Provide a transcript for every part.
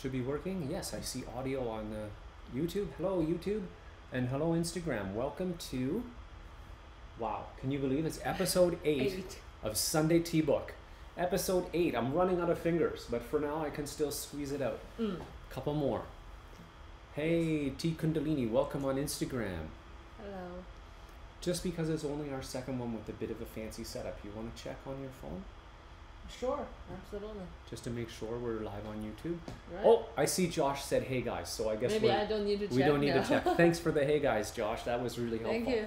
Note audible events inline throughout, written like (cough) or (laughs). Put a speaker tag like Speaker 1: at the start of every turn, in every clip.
Speaker 1: should be working. Yes, I see audio on the YouTube. Hello, YouTube. And hello, Instagram. Welcome to, wow, can you believe it's episode eight,
Speaker 2: Eight.
Speaker 1: of Sunday Tea Book. Episode eight. I'm running out of fingers, but for now I can still squeeze it out.
Speaker 2: Mm.
Speaker 1: Couple more. Hey, T Kundalini, welcome on Instagram.
Speaker 2: Hello.
Speaker 1: Just because it's only our second one with a bit of a fancy setup, you want to check on your phone?
Speaker 2: Sure, absolutely.
Speaker 1: Just to make sure we're live on YouTube.
Speaker 2: Right?
Speaker 1: Oh, I see Josh said hey guys, so I guess
Speaker 2: Maybe I don't need to check
Speaker 1: we don't need
Speaker 2: now.
Speaker 1: to check. (laughs) Thanks for the hey guys, Josh. That was really helpful.
Speaker 2: Thank you.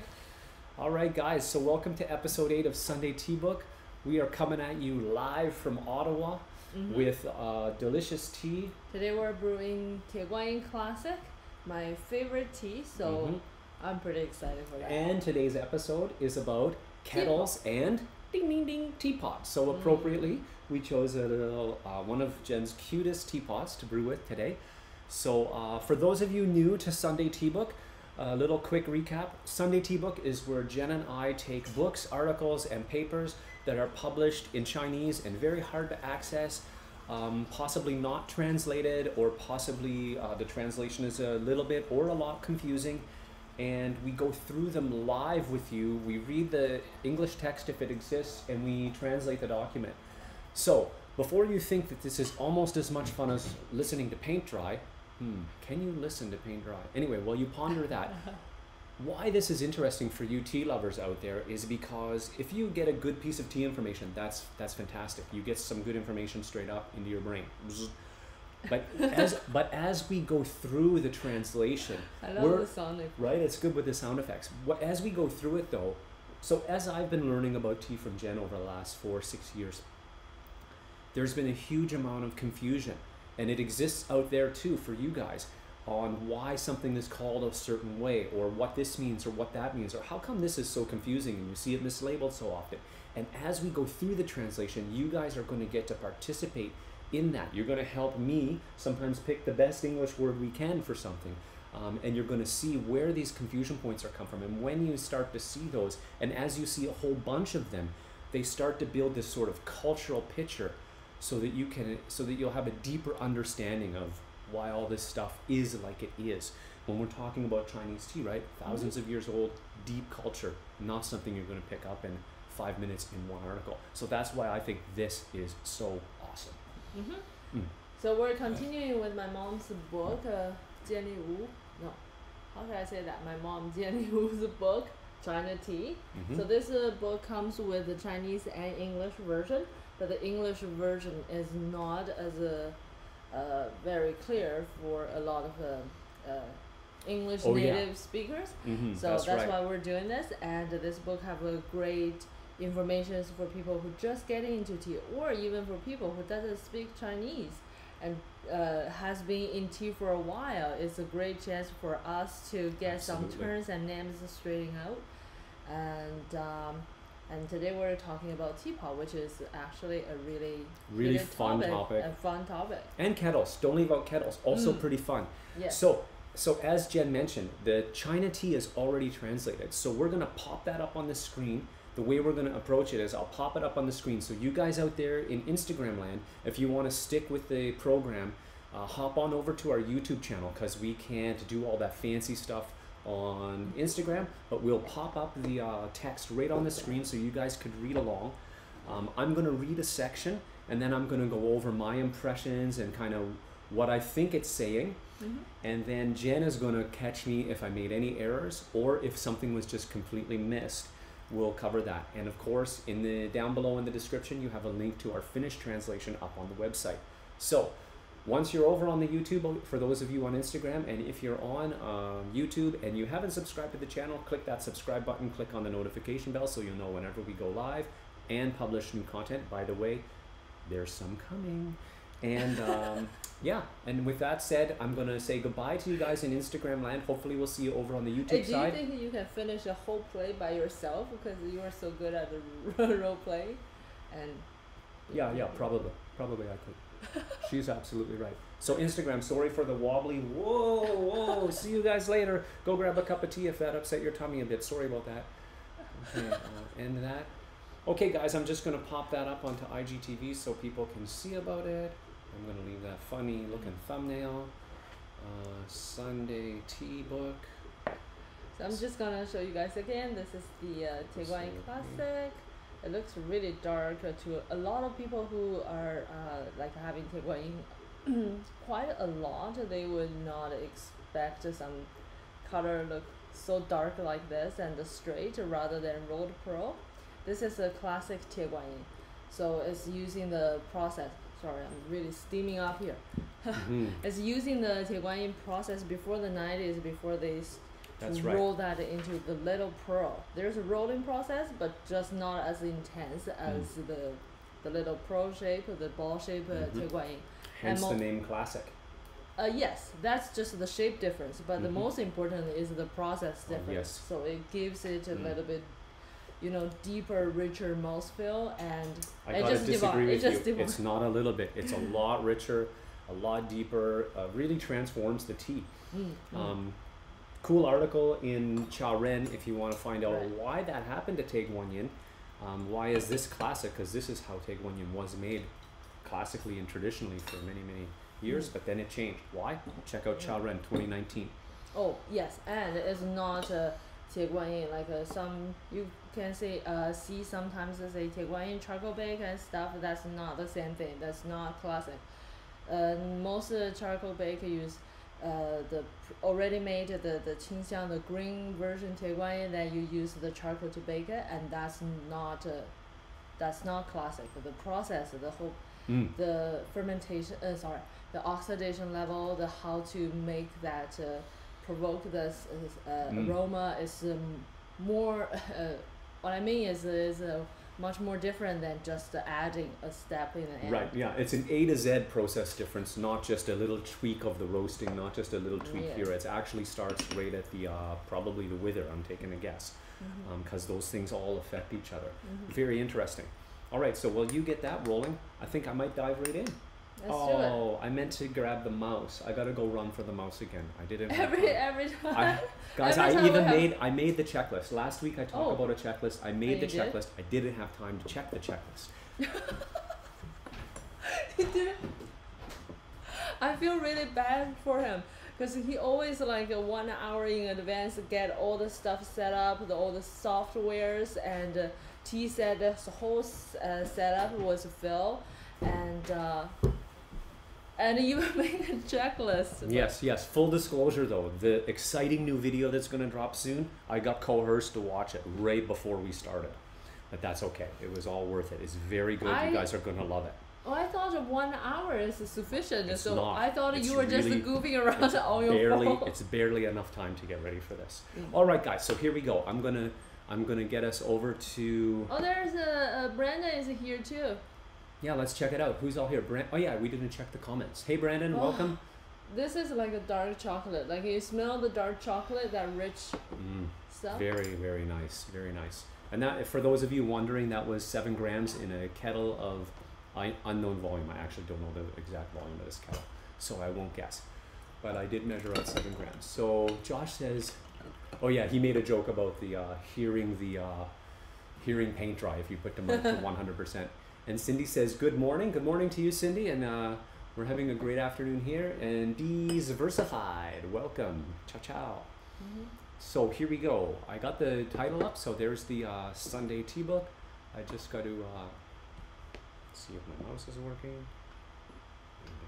Speaker 1: All right, guys. So welcome to episode eight of Sunday Tea Book. We are coming at you live from Ottawa
Speaker 2: Mhm.
Speaker 1: with uh, delicious tea.
Speaker 2: Today we're brewing Tie Classic, my favorite tea, so
Speaker 1: Mhm.
Speaker 2: I'm pretty excited for that.
Speaker 1: And today's episode is about kettles and ding ding ding teapots. So appropriately, we chose a little uh, one of Jen's cutest teapots to brew with today. So uh, for those of you new to Sunday Tea Book, a little quick recap. Sunday Tea Book is where Jen and I take books, articles, and papers that are published in Chinese and very hard to access. Um, possibly not translated, or possibly uh, the translation is a little bit or a lot confusing and we go through them live with you. We read the English text if it exists, and we translate the document. So, before you think that this is almost as much fun as listening to paint dry, hmm, can you listen to paint dry? Anyway, while you ponder that, (laughs) why this is interesting for you tea lovers out there is because if you get a good piece of tea information, that's that's fantastic. You get some good information straight up into your brain. But as but as we go through the translation,
Speaker 2: I love the sound effect.
Speaker 1: right? It's good with the sound effects. What, as we go through it, though, so as I've been learning about tea from Jen over the last four, six years, there's been a huge amount of confusion, and it exists out there too for you guys on why something is called a certain way, or what this means, or what that means, or how come this is so confusing and you see it mislabeled so often. And as we go through the translation, you guys are going to get to participate in that. You're going to help me sometimes pick the best English word we can for something. Um, and you're going to see where these confusion points are come from. And when you start to see those, and as you see a whole bunch of them, they start to build this sort of cultural picture so that you can so that you'll have a deeper understanding of why all this stuff is like it is. When we're talking about Chinese tea, right? 1000s of years old, deep culture, not something you're going to pick up in five minutes in one article. So that's why I think this is so awesome.
Speaker 2: Hmm
Speaker 1: Mm.
Speaker 2: So we're continuing with my mom's book, uh, Jian Wu. No, how can I say that? My mom (laughs) Jian Wu's book, China Tea.
Speaker 1: Mhm.
Speaker 2: So this uh, book comes with the Chinese and English version, but the English version is not as uh, uh, very clear for a lot of uh, uh, English
Speaker 1: Oh, yeah.
Speaker 2: native speakers.
Speaker 1: Mhm,
Speaker 2: So
Speaker 1: that's,
Speaker 2: that's,
Speaker 1: right.
Speaker 2: why we're doing this, and this book have a great information for people who just getting into tea, or even for people who doesn't speak Chinese and uh, has been in tea for a while. It's a great chance for us to get some
Speaker 1: Absolutely.
Speaker 2: terms and names straightened out, and um, and today we're talking about teapot, which is actually a really
Speaker 1: Really fun topic.
Speaker 2: a fun topic.
Speaker 1: And kettles. Don't leave out kettles. Also
Speaker 2: Mm.
Speaker 1: pretty fun.
Speaker 2: Yes.
Speaker 1: So, so as Jen mentioned, the China tea is already translated. So we're gonna pop that up on the screen. The way we're gonna approach it is I'll pop it up on the screen. So you guys out there in Instagram land, if you want to stick with the program, uh, hop on over to our YouTube channel because we can't do all that fancy stuff on Instagram, but we'll pop up the uh, text right on the screen so you guys could read along. Um, I'm gonna read a section and then I'm gonna go over my impressions and kind of what I think it's saying.
Speaker 2: Mhm.
Speaker 1: And then Jen is going to catch me if I made any errors or if something was just completely missed. We'll cover that. And of course, in the down below in the description, you have a link to our finished translation up on the website. So, once you're over on the YouTube, for those of you on Instagram, and if you're on um, YouTube and you haven't subscribed to the channel, click that subscribe button, click on the notification bell so you'll know whenever we go live and publish new content. By the way, there's some coming. And um, (laughs) yeah, and with that said, I'm gonna say goodbye to you guys in Instagram land. Hopefully, we'll see you over on the YouTube
Speaker 2: Hey, do you think you can finish a whole play by yourself because you are so good at the (laughs) role play? And
Speaker 1: Yeah, yeah, probably, probably I could. (laughs) She's absolutely right. So Instagram, sorry for the wobbly. Whoa, whoa. see you guys later. Go grab a cup of tea if that upset your tummy a bit. Sorry about that. (laughs) Okay, uh, end that. Okay, guys, I'm just gonna pop that up onto IGTV so people can see about it. I'm gonna leave that funny looking thumbnail. Uh, Sunday tea book.
Speaker 2: So I'm just gonna show you guys again. This is the uh, Classic. It looks really dark uh, to a lot of people who are uh, like having Tiguan (clears throat) quite a lot. They would not expect some color look so dark like this and straight rather than rolled pearl. This is a classic Tiguan. So it's using the process. Sorry, I'm really steaming up here.
Speaker 1: Mhm. (laughs)
Speaker 2: It's using the Tiguan process before the 90s, before they
Speaker 1: That's
Speaker 2: to
Speaker 1: right.
Speaker 2: roll that into the little pearl. There's a rolling process, but just not as intense as the the little pearl shape, the ball shape uh,
Speaker 1: Mhm.
Speaker 2: Tiguan.
Speaker 1: Hence
Speaker 2: mo-
Speaker 1: the name classic.
Speaker 2: Uh, yes, that's just the shape difference, but the
Speaker 1: Mhm.
Speaker 2: most important is the process
Speaker 1: Oh,
Speaker 2: difference.
Speaker 1: yes.
Speaker 2: So it gives it a
Speaker 1: Mm.
Speaker 2: little bit, you know, deeper, richer mouthfeel, and
Speaker 1: I
Speaker 2: it just
Speaker 1: disagree
Speaker 2: with it just
Speaker 1: you. It's not a little bit; it's a (laughs) lot richer, a lot deeper. Uh, really transforms the tea.
Speaker 2: Mm-hmm.
Speaker 1: Um, cool article in Cha Ren if you want to find out
Speaker 2: right.
Speaker 1: why that happened to Tie Guan Yin. Um, why is this classic? Because this is how Teg Yin was made, classically and traditionally for many many years.
Speaker 2: mm.
Speaker 1: But then it changed. Why? Check out Cha Ren 2019.
Speaker 2: Oh yes, and it's not uh, Teg Yin, like uh, some you can say uh, see sometimes they Tie Guan Yin charcoal bake and stuff that's not the same thing that's not classic uh, most uh, charcoal bake use uh, the already made the the qingxiang the green version Taiwan then you use the charcoal to bake it and that's not uh, that's not classic the process the whole
Speaker 1: mm.
Speaker 2: the fermentation uh, sorry the oxidation level the how to make that uh, provoke this uh,
Speaker 1: mm.
Speaker 2: aroma is um, more (laughs) uh, what i mean is is uh, much more different than just adding a step in the end
Speaker 1: Right, yeah, it's an A to Z process difference, not just a little tweak of the roasting, not just a little tweak here. It actually starts right at the uh, probably the wither. I'm taking a guess because those things all affect each other.
Speaker 2: Mhm.
Speaker 1: Very interesting. All right, so while you get that rolling, I think I might dive right in.
Speaker 2: Let's
Speaker 1: oh, I meant to grab the mouse. I gotta go run for the mouse again. I didn't.
Speaker 2: do it
Speaker 1: have
Speaker 2: every
Speaker 1: time.
Speaker 2: every time
Speaker 1: I, guys,
Speaker 2: Every
Speaker 1: I
Speaker 2: time
Speaker 1: even made I made the checklist last week. I talked
Speaker 2: Oh.
Speaker 1: about a checklist. I made
Speaker 2: Oh,
Speaker 1: the
Speaker 2: you did?
Speaker 1: checklist. I didn't have time to check the checklist. (laughs)
Speaker 2: he didn't. I feel really bad for him because he always like one hour in advance get all the stuff set up, the, all the softwares, and uh, T said the whole uh, setup was Phil, and uh, and even made a checklist.
Speaker 1: Yes, yes. Full disclosure though, the exciting new video that's gonna drop soon, I got coerced to watch it right before we started. But that's okay. It was all worth it. It's very good.
Speaker 2: I-
Speaker 1: you guys are gonna love it.
Speaker 2: Oh, I thought one hour is sufficient,
Speaker 1: It's
Speaker 2: so
Speaker 1: not.
Speaker 2: I thought
Speaker 1: It's
Speaker 2: you were just
Speaker 1: really-
Speaker 2: goofing around (laughs)
Speaker 1: It's
Speaker 2: on your
Speaker 1: barely
Speaker 2: phone.
Speaker 1: it's barely enough time to get ready for this.
Speaker 2: Mm.
Speaker 1: All right, guys. So here we go. I'm gonna I'm gonna get us over to
Speaker 2: Oh, there's a uh, Brandon is here too.
Speaker 1: Yeah. Let's check it out. Who's all here? Brand. Oh yeah, we didn't check the comments. Hey Brandon,
Speaker 2: Oh.
Speaker 1: welcome.
Speaker 2: This is like a dark chocolate. Like you smell the dark chocolate, that rich
Speaker 1: Mm.
Speaker 2: stuff.
Speaker 1: Very, very nice, very nice. And that, for those of you wondering, that was seven grams in a kettle of I, unknown volume. I actually don't know the exact volume of this kettle, so I won't guess. But I did measure out seven grams. So Josh says, oh yeah, he made a joke about the uh, hearing the uh, hearing paint dry if you put them up to (laughs) one hundred percent. And Cindy says, good morning, good morning to you, Cindy, and uh, we're having a great afternoon here. And D's Versified, welcome, ciao ciao.
Speaker 2: Mhm.
Speaker 1: So here we go. I got the title up. So there's the uh, Sunday tea book. I just got to uh, see if my mouse is working.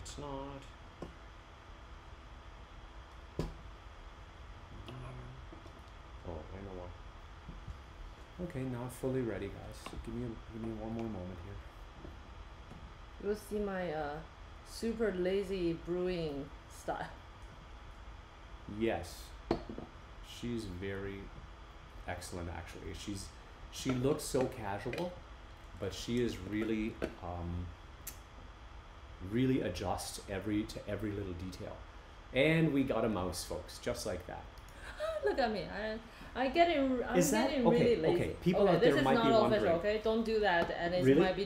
Speaker 1: It's not. Oh, I know what. Okay, now fully ready, guys. Give me a, give me one more moment here.
Speaker 2: You'll see my uh, super lazy brewing style.
Speaker 1: Yes, she's very excellent. Actually, she's she looks so casual, but she is really um, really adjusts every to every little detail. And we got a mouse, folks, just like that. (laughs)
Speaker 2: Look at me. I I get it. I'm
Speaker 1: Is that-
Speaker 2: getting
Speaker 1: okay,
Speaker 2: really lazy.
Speaker 1: okay, people
Speaker 2: okay,
Speaker 1: out
Speaker 2: this
Speaker 1: there
Speaker 2: is
Speaker 1: might
Speaker 2: not
Speaker 1: be
Speaker 2: official.
Speaker 1: wondering.
Speaker 2: Okay, don't do that, and it
Speaker 1: Really?
Speaker 2: might be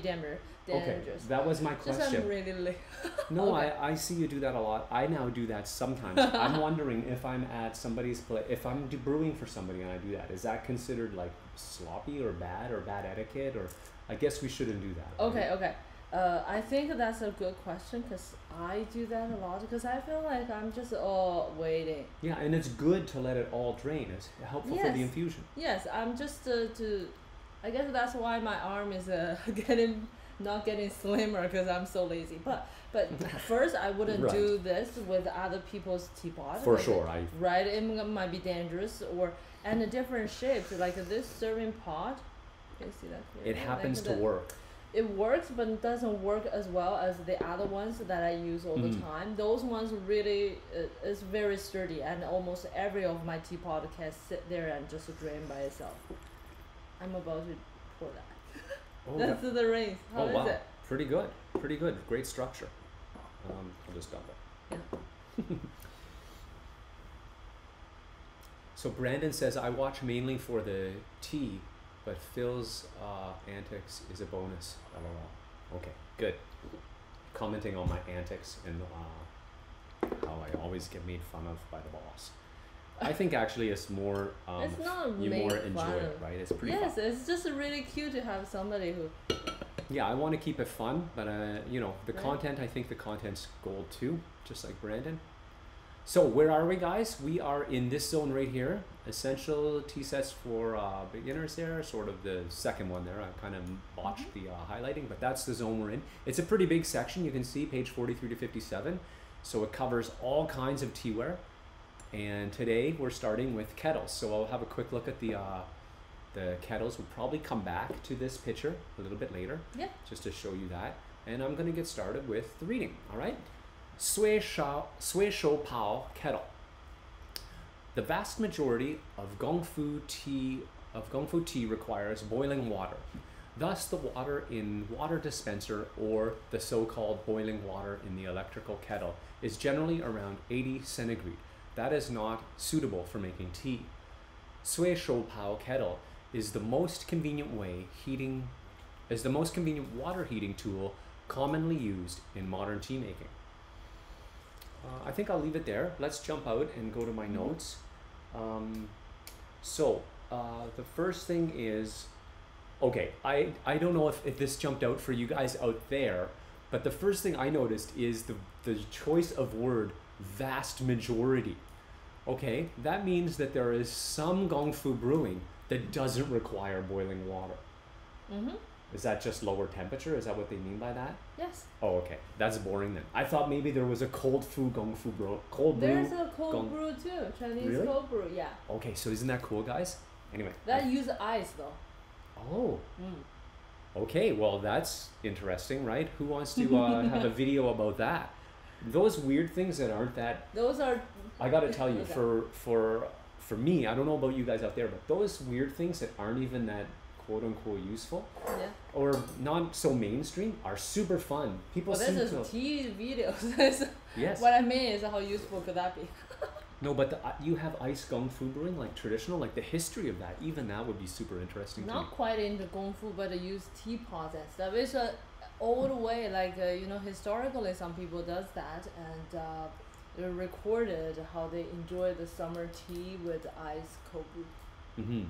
Speaker 2: danger
Speaker 1: Okay, that was my
Speaker 2: Just I'm
Speaker 1: question.
Speaker 2: really. (laughs)
Speaker 1: No,
Speaker 2: Okay.
Speaker 1: I, I see you do that a lot. I now do that sometimes. I'm (laughs) wondering if I'm at somebody's place, if I'm brewing for somebody and I do that, is that considered like sloppy or bad or bad etiquette or I guess we shouldn't do that. right?
Speaker 2: Okay, okay. Uh, I think that's a good question because I do that a lot because I feel like I'm just oh waiting.
Speaker 1: Yeah, and it's good to let it all drain. It's helpful for the infusion.
Speaker 2: Yes, I'm just uh, to. I guess that's why my arm is uh, (laughs) getting not getting slimmer because I'm so lazy. But but (laughs) first I wouldn't
Speaker 1: Right.
Speaker 2: do this with other people's teapot.
Speaker 1: For
Speaker 2: like,
Speaker 1: sure, I
Speaker 2: Right, it might be dangerous or and the different shapes like this serving pot. Can you see that?
Speaker 1: Here?
Speaker 2: it
Speaker 1: happens
Speaker 2: like
Speaker 1: to
Speaker 2: the-
Speaker 1: work.
Speaker 2: It works, but it doesn't work as well as the other ones that I use all the
Speaker 1: Mhm.
Speaker 2: time. Those ones really uh, is very sturdy, and almost every of my teapot can sit there and just drain by itself. I'm about to pour that.
Speaker 1: Oh,
Speaker 2: That's
Speaker 1: that-
Speaker 2: the race. How
Speaker 1: oh
Speaker 2: is
Speaker 1: wow,
Speaker 2: it?
Speaker 1: pretty good, pretty good. Great structure. Um, I'll just dump it. Yeah. (laughs) So Brandon says, I watch mainly for the tea, but Phil's uh, antics is a bonus. LOL. Okay, good. Commenting on my antics and uh, how I always get made fun of by the boss. I think actually it's more um,
Speaker 2: it's not
Speaker 1: you more
Speaker 2: fun
Speaker 1: enjoy it, right? It's pretty
Speaker 2: Yes,
Speaker 1: fun.
Speaker 2: it's just really cute to have somebody who.
Speaker 1: Yeah, I want to keep it fun, but uh, you know, the
Speaker 2: Right.
Speaker 1: content. I think the content's gold too, just like Brandon. So where are we, guys? We are in this zone right here. Essential tea sets for uh, beginners. There, sort of the second one there. I kind of botched the uh, highlighting, but that's the zone we're in. It's a pretty big section. You can see page forty-three to fifty-seven. So it covers all kinds of teaware. And today we're starting with kettles. So I'll have a quick look at the uh, the kettles. We'll probably come back to this picture a little bit later
Speaker 2: Yeah.
Speaker 1: just to show you that. And I'm going to get started with the reading, all right? Sui Shao, Sui Shou Pao Kettle. The vast majority of Gongfu tea of Gongfu tea requires boiling water. Thus, the water in water dispenser or the so-called boiling water in the electrical kettle is generally around 80 centigrade. That is not suitable for making tea. Sui Shou Pao kettle is the most convenient way heating is the most convenient water heating tool commonly used in modern tea making. Uh, I think I'll leave it there. Let's jump out and go to my notes. Um, so, uh, the first thing is okay, I, I don't know if, if this jumped out for you guys out there, but the first thing I noticed is the, the choice of word vast majority. Okay, that means that there is some Gongfu brewing that doesn't require boiling water.
Speaker 2: Mm-hmm.
Speaker 1: Is that just lower temperature? Is that what they mean by that?
Speaker 2: Yes.
Speaker 1: Oh, okay. That's boring then. I thought maybe there was a cold fu gong fu bro cold brew.
Speaker 2: There's a cold
Speaker 1: gong-
Speaker 2: brew too. Chinese
Speaker 1: Really?
Speaker 2: cold brew. Yeah.
Speaker 1: Okay, so isn't that cool, guys? Anyway.
Speaker 2: That use ice though.
Speaker 1: oh,
Speaker 2: Mm.
Speaker 1: okay. Well, that's interesting, right? Who wants to uh, have a (laughs) video about that? Those weird things that aren't that.
Speaker 2: Those are.
Speaker 1: I gotta tell you,
Speaker 2: Okay.
Speaker 1: for for for me, I don't know about you guys out there, but those weird things that aren't even that quote unquote useful
Speaker 2: Yeah.
Speaker 1: or not so mainstream are super fun. People
Speaker 2: Well,
Speaker 1: seem (laughs)
Speaker 2: this
Speaker 1: to
Speaker 2: is tea videos.
Speaker 1: Yes.
Speaker 2: What I mean is, how useful could that be? (laughs)
Speaker 1: No, but the, uh, you have ice gong fu brewing, like traditional, like the history of that. Even that would be super interesting to.
Speaker 2: Not quite into Kung Fu, but they use teapots and stuff. It's a old way, like uh, you know, historically some people does that, and uh, they recorded how they enjoy the summer tea with ice cold brew.
Speaker 1: hmm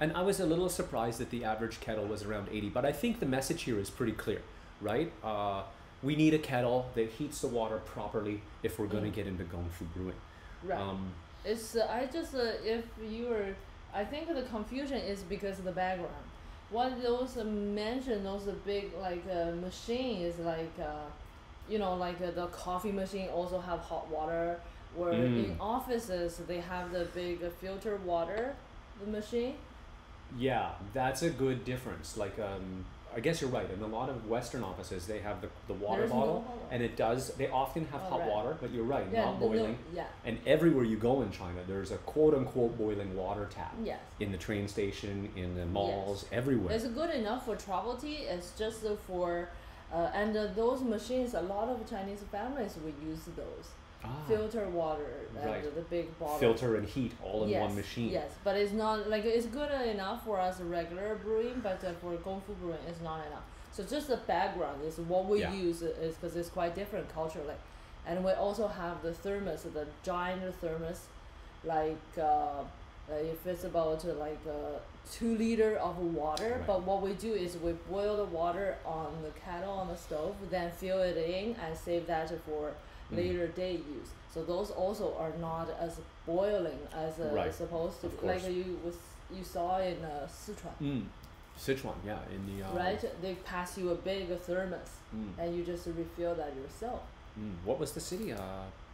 Speaker 1: And I was a little surprised that the average kettle was around 80, but I think the message here is pretty clear, right? Uh, we need a kettle that heats the water properly if we're going to
Speaker 2: Mm.
Speaker 1: get into gong fu brewing.
Speaker 2: Right.
Speaker 1: Um,
Speaker 2: It's uh, I just uh, if you were I think the confusion is because of the background. What those uh, mention those big like uh, machine is like uh, you know like uh, the coffee machine also have hot water. Where in
Speaker 1: Mm.
Speaker 2: offices they have the big uh, filter water, the machine.
Speaker 1: yeah, that's a good difference. Like, um, I guess you're right. In a lot of Western offices, they have the, the water
Speaker 2: There's
Speaker 1: bottle,
Speaker 2: water.
Speaker 1: and it does. They often have
Speaker 2: Oh,
Speaker 1: hot
Speaker 2: right.
Speaker 1: water, but you're right,
Speaker 2: yeah,
Speaker 1: not
Speaker 2: the- no-
Speaker 1: boiling.
Speaker 2: yeah.
Speaker 1: And everywhere you go in China, there's a quote unquote boiling water tap.
Speaker 2: Yes.
Speaker 1: In the train station, in the malls, everywhere.
Speaker 2: It's good enough for travel tea. It's just uh, for, uh, and uh, those machines. A lot of Chinese families will use those
Speaker 1: Ah,
Speaker 2: filter water and
Speaker 1: Right.
Speaker 2: the big bottle.
Speaker 1: filter and heat all in
Speaker 2: yes,
Speaker 1: one machine.
Speaker 2: Yes, but it's not like it's good enough for us regular brewing, but uh, for Kung Fu brewing, it's not enough. So just the background is what we
Speaker 1: Yeah.
Speaker 2: use is because it's quite different culturally, and we also have the thermos, the giant thermos, like uh, Uh, if it's about uh, like uh, two liter of water,
Speaker 1: Right.
Speaker 2: but what we do is we boil the water on the kettle on the stove, then fill it in and save that for
Speaker 1: Mm.
Speaker 2: later day use. So those also are not as boiling as uh,
Speaker 1: Right.
Speaker 2: supposed to. Like you was you saw in uh, Sichuan,
Speaker 1: Mm. Sichuan, yeah, in the uh,
Speaker 2: right? They pass you a big thermos,
Speaker 1: Mm.
Speaker 2: and you just refill that yourself.
Speaker 1: Mm. What was the city? Uh,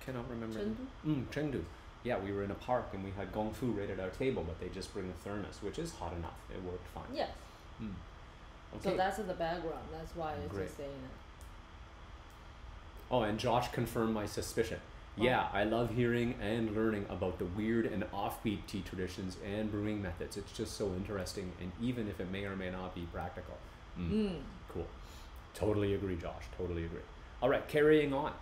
Speaker 1: cannot remember.
Speaker 2: Chengdu.
Speaker 1: Mm, Chengdu. Yeah, we were in a park and we had gong fu right at our table, but they just bring a thermos, which is hot enough. It worked fine.
Speaker 2: Yes.
Speaker 1: Mm.
Speaker 2: So that's in the background. That's why it's
Speaker 1: Great.
Speaker 2: just saying it.
Speaker 1: oh, and Josh confirmed my suspicion.
Speaker 2: Oh.
Speaker 1: Yeah, I love hearing and learning about the weird and offbeat tea traditions and brewing methods. It's just so interesting, and even if it may or may not be practical. Mm.
Speaker 2: Mm.
Speaker 1: Cool. Totally agree, Josh. Totally agree. All right, carrying on.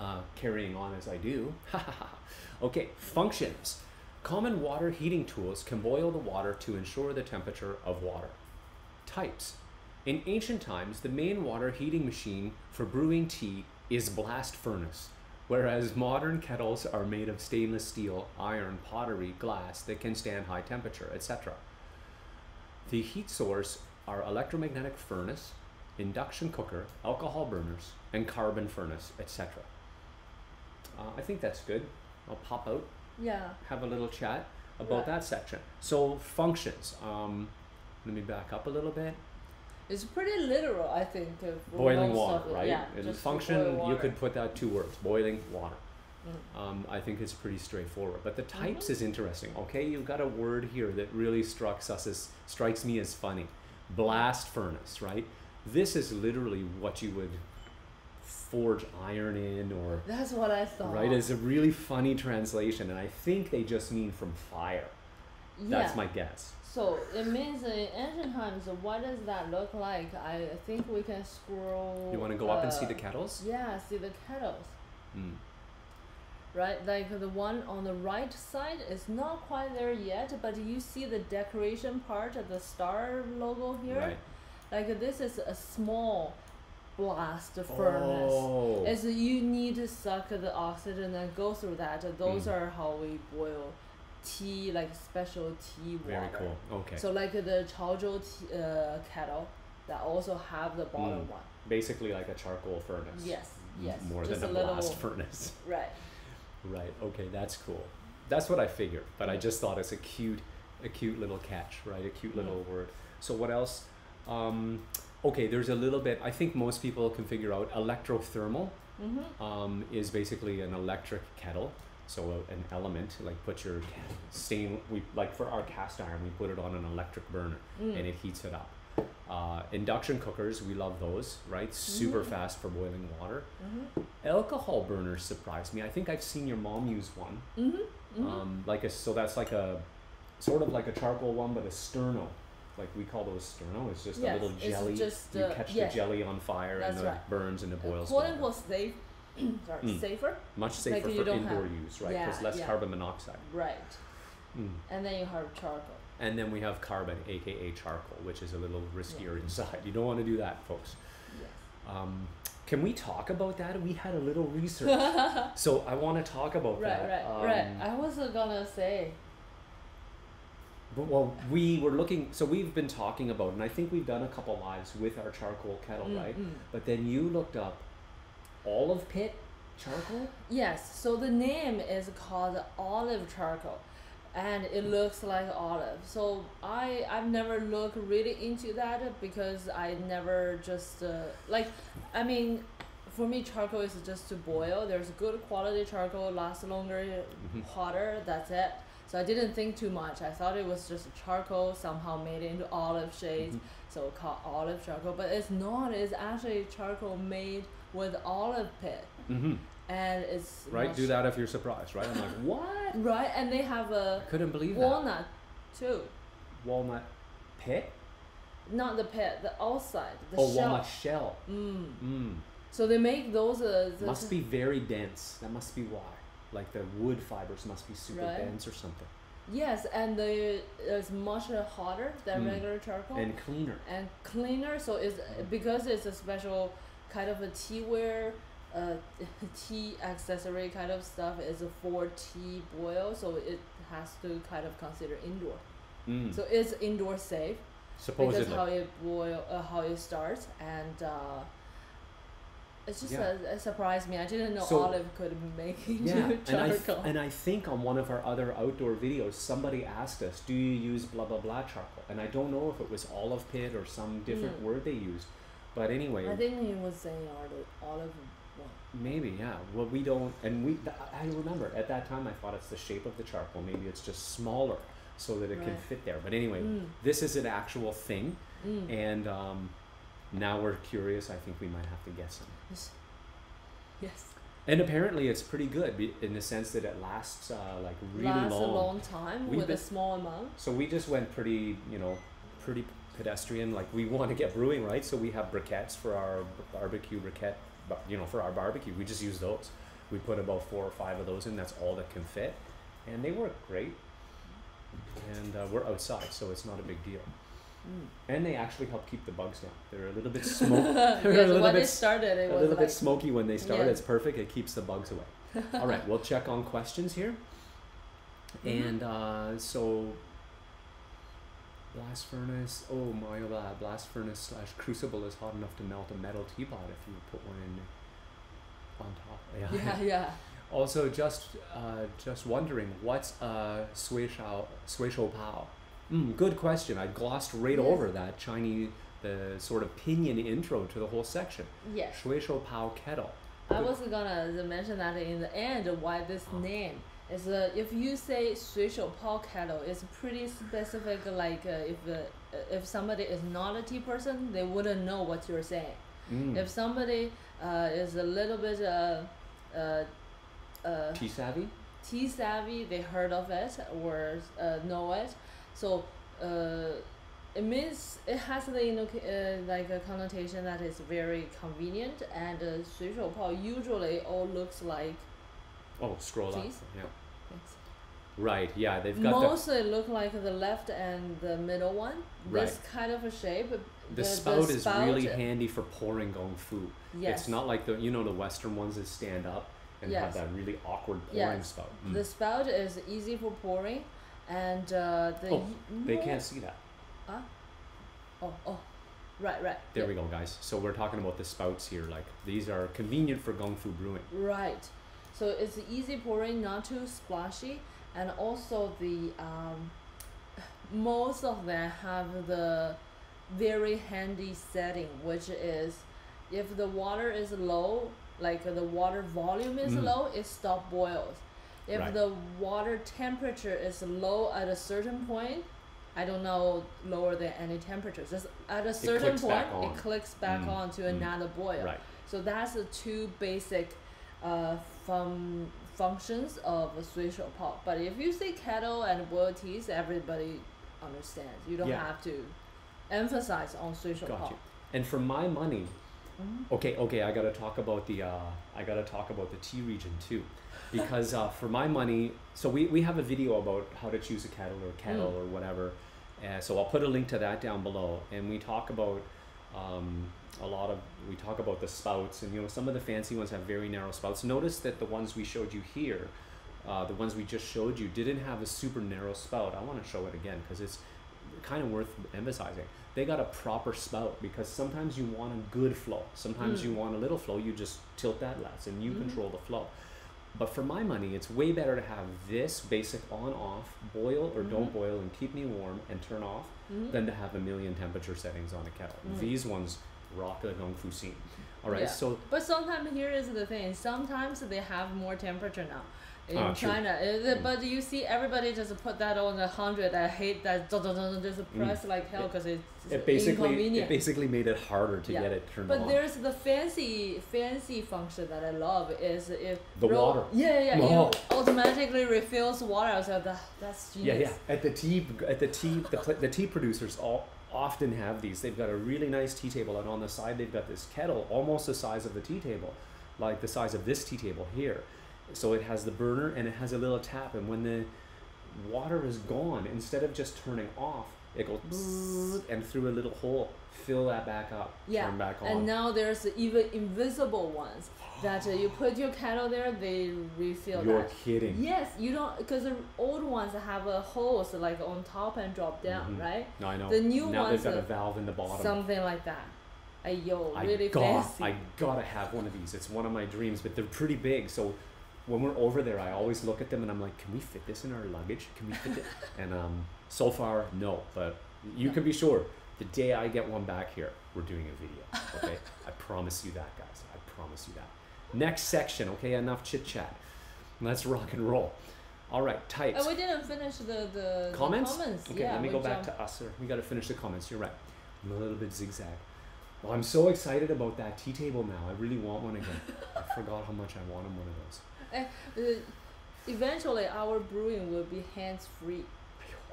Speaker 1: Uh, carrying on as I do. (laughs) okay, functions. Common water heating tools can boil the water to ensure the temperature of water. Types. In ancient times, the main water heating machine for brewing tea is blast furnace, whereas modern kettles are made of stainless steel, iron, pottery, glass that can stand high temperature, etc. The heat source are electromagnetic furnace, induction cooker, alcohol burners, and carbon furnace, etc. Uh, I think that's good. I'll pop out,
Speaker 2: Yeah.
Speaker 1: have a little chat about
Speaker 2: Right.
Speaker 1: that section. So functions. Um, let me back up a little bit.
Speaker 2: It's pretty literal, I think. uh, for
Speaker 1: Boiling
Speaker 2: most
Speaker 1: water,
Speaker 2: of it.
Speaker 1: right?
Speaker 2: Yeah.
Speaker 1: And
Speaker 2: just
Speaker 1: function, you
Speaker 2: water.
Speaker 1: could put that two words: boiling water.
Speaker 2: Mm.
Speaker 1: Um, I think it's pretty straightforward. But the types
Speaker 2: Mhm.
Speaker 1: is interesting. Okay, you've got a word here that really strikes us as strikes me as funny. Blast furnace, right? This is literally what you would forge iron in, or
Speaker 2: That's what I thought.
Speaker 1: right? It's a really funny translation, and I think they just mean from fire.
Speaker 2: yeah.
Speaker 1: That's my guess.
Speaker 2: So it means in ancient times, what does that look like? I think we can scroll.
Speaker 1: You want to go up and see
Speaker 2: uh,
Speaker 1: the kettles?
Speaker 2: Yeah, see the kettles.
Speaker 1: Mm.
Speaker 2: Right, like the one on the right side is not quite there yet, but you see the decoration part of the star logo here.
Speaker 1: Right.
Speaker 2: Like this is a small blast furnace.
Speaker 1: Oh.
Speaker 2: Is you need to suck the oxygen and go through that. Those
Speaker 1: Mm.
Speaker 2: are how we boil tea, like special tea water.
Speaker 1: Very cool. Okay.
Speaker 2: So like the Chaozhou tea, uh, kettle that also have the bottom
Speaker 1: Mm.
Speaker 2: one.
Speaker 1: Basically, like a charcoal furnace.
Speaker 2: Yes, yes.
Speaker 1: More
Speaker 2: just
Speaker 1: than a,
Speaker 2: a little
Speaker 1: blast (laughs) furnace.
Speaker 2: right.
Speaker 1: Right. Okay, that's cool. That's what I figured, but I
Speaker 2: Mm.
Speaker 1: just thought it's a cute, a cute little catch, right? A cute
Speaker 2: Mm.
Speaker 1: little word. So what else? Um, okay, there's a little bit. I think most people can figure out electrothermal
Speaker 2: Mm-hmm.
Speaker 1: um, is basically an electric kettle. So a, an element like put your stain. We like for our cast iron, we put it on an electric burner
Speaker 2: Mm.
Speaker 1: and it heats it up. Uh, induction cookers, we love those, right? Super
Speaker 2: Mhm.
Speaker 1: fast for boiling water.
Speaker 2: Mm-hmm.
Speaker 1: Alcohol burners surprised me. I think I've seen your mom use one.
Speaker 2: Mm-hmm. Mm-hmm.
Speaker 1: Um, like a so that's like a sort of like a charcoal one, but a sterno. Like we call those sterno. It's just
Speaker 2: Yes,
Speaker 1: a little jelly.
Speaker 2: just,
Speaker 1: you
Speaker 2: uh,
Speaker 1: catch
Speaker 2: yes.
Speaker 1: the jelly on fire
Speaker 2: That's
Speaker 1: and it
Speaker 2: right.
Speaker 1: burns and it boils. Water.
Speaker 2: unquote safe. (clears throat) sorry,
Speaker 1: Mm.
Speaker 2: safer.
Speaker 1: Much safer
Speaker 2: you
Speaker 1: for indoor
Speaker 2: have-
Speaker 1: use, right? Because
Speaker 2: Yeah,
Speaker 1: less
Speaker 2: yeah.
Speaker 1: carbon monoxide.
Speaker 2: Right.
Speaker 1: Mm.
Speaker 2: And then you have charcoal.
Speaker 1: And then we have carbon, aka charcoal, which is a little riskier inside. You don't want to do that, folks.
Speaker 2: Yes.
Speaker 1: Um, can we talk about that? We had a little research, (laughs) so I want to talk about
Speaker 2: Right,
Speaker 1: that.
Speaker 2: right, right.
Speaker 1: Um,
Speaker 2: I was gonna say.
Speaker 1: But well, we were looking. So we've been talking about, and I think we've done a couple lives with our charcoal kettle,
Speaker 2: Mm,
Speaker 1: right?
Speaker 2: mm.
Speaker 1: But then you looked up olive pit charcoal.
Speaker 2: Yes, so the name is called olive charcoal and it looks like olive. So I I've never looked really into that because I never just uh, like I mean for me charcoal is just to boil. There's good quality charcoal, lasts longer,
Speaker 1: Mhm.
Speaker 2: hotter, that's it. So I didn't think too much. I thought it was just charcoal somehow made into olive shades,
Speaker 1: Mhm.
Speaker 2: so called olive charcoal. But it's not. It's actually charcoal made with olive pit,
Speaker 1: Mm-hmm.
Speaker 2: and it's
Speaker 1: Right. Do that if you're surprised, right? I'm like, (laughs) what?
Speaker 2: Right, and they have a
Speaker 1: Couldn't believe that.
Speaker 2: walnut too.
Speaker 1: Walnut pit.
Speaker 2: Not the pit, the outside, the
Speaker 1: oh,
Speaker 2: shell.
Speaker 1: walnut shell.
Speaker 2: Mm.
Speaker 1: Mm.
Speaker 2: So they make those. Uh, the-
Speaker 1: Must be very dense. That must be why. Like the wood fibers must be super
Speaker 2: Right.
Speaker 1: dense or something,
Speaker 2: Yes, and the it's much hotter than
Speaker 1: Mm.
Speaker 2: regular charcoal
Speaker 1: and cleaner.
Speaker 2: and cleaner. So it's because it's a special kind of a teaware uh, (laughs) tea accessory kind of stuff is a for tea boil, so it has to kind of consider indoor.
Speaker 1: Mm.
Speaker 2: So it's indoor safe
Speaker 1: Supposedly.
Speaker 2: because how it boil, uh, how it starts, and uh, it's just
Speaker 1: Yeah.
Speaker 2: uh, it surprised me. I didn't know
Speaker 1: So-
Speaker 2: olive could make (laughs)
Speaker 1: yeah, and I, th-
Speaker 2: charcoal.
Speaker 1: and I think on one of our other outdoor videos, somebody asked us, "Do you use blah blah blah charcoal?" And I don't know if it was olive pit or some different
Speaker 2: Mm.
Speaker 1: word they used, but anyway,
Speaker 2: I think he was saying olive, olive
Speaker 1: maybe yeah. Well, we don't, and we. Th- I remember at that time I thought it's the shape of the charcoal. Maybe it's just smaller so that it can fit there. But anyway,
Speaker 2: Mm,
Speaker 1: this is an actual thing,
Speaker 2: mm.
Speaker 1: and um, now we're curious. I think we might have to guess some.
Speaker 2: Yes. Yes.
Speaker 1: And apparently, it's pretty good in the sense that it lasts uh, like really
Speaker 2: Lasts
Speaker 1: long.
Speaker 2: a long time
Speaker 1: We've
Speaker 2: with a small amount.
Speaker 1: So we just went pretty, you know, pretty pedestrian. Like we (laughs) want to get brewing right, so we have briquettes for our barbecue briquette. You know, for our barbecue, we just use those. We put about four or five of those in. That's all that can fit, and they work great. And uh, we're outside, so it's not a big deal.
Speaker 2: Mm.
Speaker 1: And they actually help keep the bugs down. They're a little bit (laughs) smoky.
Speaker 2: yes, (laughs)
Speaker 1: a little
Speaker 2: when
Speaker 1: bit
Speaker 2: it started, it
Speaker 1: a little
Speaker 2: like
Speaker 1: bit smoky when they started.
Speaker 2: Yeah.
Speaker 1: It's perfect. It keeps the bugs away. (laughs) All right, we'll check on questions here.
Speaker 2: Mhm.
Speaker 1: And uh, so, blast furnace. Oh my god, blast furnace slash crucible is hot enough to melt a metal teapot if you put one in on top.
Speaker 2: yeah, yeah.
Speaker 1: Also, just uh, just wondering, what's a sui shao sui shou pao? Mm, good question. I glossed right
Speaker 2: yes.
Speaker 1: over that Chinese, the sort of pinyin intro to the whole section.
Speaker 2: Yes.
Speaker 1: Shui Shou Pao Kettle.
Speaker 2: I was gonna mention that in the end why this name It's uh, if you say Shui Shou Pao Kettle, it's pretty specific. Like uh, if uh, if somebody is not a tea person, they wouldn't know what you're saying.
Speaker 1: Mm.
Speaker 2: If somebody uh, is a little bit uh,
Speaker 1: tea savvy,
Speaker 2: tea savvy, they heard of it or know it so uh, it means it has the you know, uh, like a connotation that is very convenient and uh, 水手泡 usually all looks like
Speaker 1: Oh, scroll up.
Speaker 2: Cheese?
Speaker 1: Yeah. Right. Yeah, they've got
Speaker 2: mostly look like the left and the middle one this kind of a shape
Speaker 1: the
Speaker 2: the,
Speaker 1: the spout is really
Speaker 2: spout-
Speaker 1: handy for pouring gong fu.
Speaker 2: yes
Speaker 1: It's not like the you know the Western ones that stand up and have
Speaker 2: Yes.
Speaker 1: that really awkward pouring
Speaker 2: Yes.
Speaker 1: spout. Mm.
Speaker 2: the spout is easy for pouring and uh, the
Speaker 1: Oh, they can't see that.
Speaker 2: oh oh right right
Speaker 1: There
Speaker 2: yeah.
Speaker 1: we go, guys. So we're talking about the spouts here. Like these are convenient for gong fu brewing.
Speaker 2: Right. So it's easy pouring, not too splashy, and also the um, (sighs) most of them have the very handy setting, which is if the water is low, like the water volume is
Speaker 1: Mhm.
Speaker 2: low, it stop boils. If
Speaker 1: right.
Speaker 2: the water temperature is low at a certain point, I don't know lower than any temperature. Just at a certain point, it clicks back
Speaker 1: mm.
Speaker 2: on to
Speaker 1: mm.
Speaker 2: another boil.
Speaker 1: Right.
Speaker 2: So that's the two basic uh, fun functions of a sui pot. But if you say kettle and boiled teas, everybody understands. You don't
Speaker 1: yeah.
Speaker 2: have to emphasize on
Speaker 1: sui
Speaker 2: pot.
Speaker 1: You. And for my money,
Speaker 2: mm -hmm.
Speaker 1: okay, okay, I gotta talk about the uh, I gotta talk about the tea region too because uh, for my money, so we, we have a video about how to choose a kettle or kettle or whatever, uh, so I'll put a link to that down below, and we talk about um, a lot of we talk about the spouts, and you know some of the fancy ones have very narrow spouts. Notice that the ones we showed you here, uh, the ones we just showed you, didn't have a super narrow spout. I want to show it again because it's kind of worth emphasizing. They got a proper spout because sometimes you want a good flow. Sometimes
Speaker 2: Mm.
Speaker 1: you want a little flow. You just tilt that less and you
Speaker 2: Mhm.
Speaker 1: control the flow. But for my money, it's way better to have this basic on off, boil or don't
Speaker 2: Mhm.
Speaker 1: boil and keep me warm and turn off
Speaker 2: Mhm.
Speaker 1: than to have a million temperature settings on a kettle.
Speaker 2: Mm.
Speaker 1: These ones rock the Gong Fu scene. All right,
Speaker 2: Yeah.
Speaker 1: so
Speaker 2: But sometimes here is the thing. Sometimes they have more temperature now. In
Speaker 1: Ah.
Speaker 2: China,
Speaker 1: Mm.
Speaker 2: but you see everybody just put that on a hundred. I hate that. dun, dun, Just press like hell because it's
Speaker 1: Mm. it basically it basically made it harder to
Speaker 2: Yeah.
Speaker 1: get it turned
Speaker 2: But
Speaker 1: on.
Speaker 2: But there's the fancy fancy function that I love is if
Speaker 1: The water.
Speaker 2: Yeah, yeah,
Speaker 1: Oh.
Speaker 2: it automatically refills water. So that that's
Speaker 1: Yeah,
Speaker 2: genius.
Speaker 1: yeah. yeah. At the tea, at the tea, the, the tea producers all often have these. They've got a really nice tea table, and on the side they've got this kettle, almost the size of the tea table, like the size of this tea table here. So it has the burner and it has a little tap, and when the water is gone, instead of just turning off, it goes and through a little hole, fill that back up,
Speaker 2: Yeah,
Speaker 1: turn back on.
Speaker 2: And now there's even invisible ones that uh, you (gasps) put your kettle there, they refill
Speaker 1: You're
Speaker 2: that.
Speaker 1: kidding.
Speaker 2: Yes, you don't because the old ones have a hose like on top and drop down,
Speaker 1: Mhm.
Speaker 2: right?
Speaker 1: No, I know.
Speaker 2: The new
Speaker 1: now
Speaker 2: ones
Speaker 1: they've got a valve in the bottom.
Speaker 2: Something like that. Ayo,
Speaker 1: I
Speaker 2: really
Speaker 1: got,
Speaker 2: fancy.
Speaker 1: I gotta have one of these. It's one of my dreams, but they're pretty big. So when we're over there, I always look at them and I'm like, can we fit this in our luggage? Can we fit it? (laughs) and um, so far, no. But you can be sure the day I get one back here, we're doing a video. Okay, (laughs) I promise you that, guys. I promise you that. Next section. Okay, enough chit chat. Let's rock and roll. All right, tight.
Speaker 2: And we didn't finish the the
Speaker 1: comments?
Speaker 2: The comments.
Speaker 1: Okay,
Speaker 2: yeah,
Speaker 1: let me go back
Speaker 2: jumped-
Speaker 1: to us. Sir. We got to finish the comments. You're right. I'm a little bit zigzag. Well, I'm so excited about that tea table now. I really want one again. I (laughs) forgot how much I wanted one of those.
Speaker 2: Uh, eventually, our brewing will be hands free.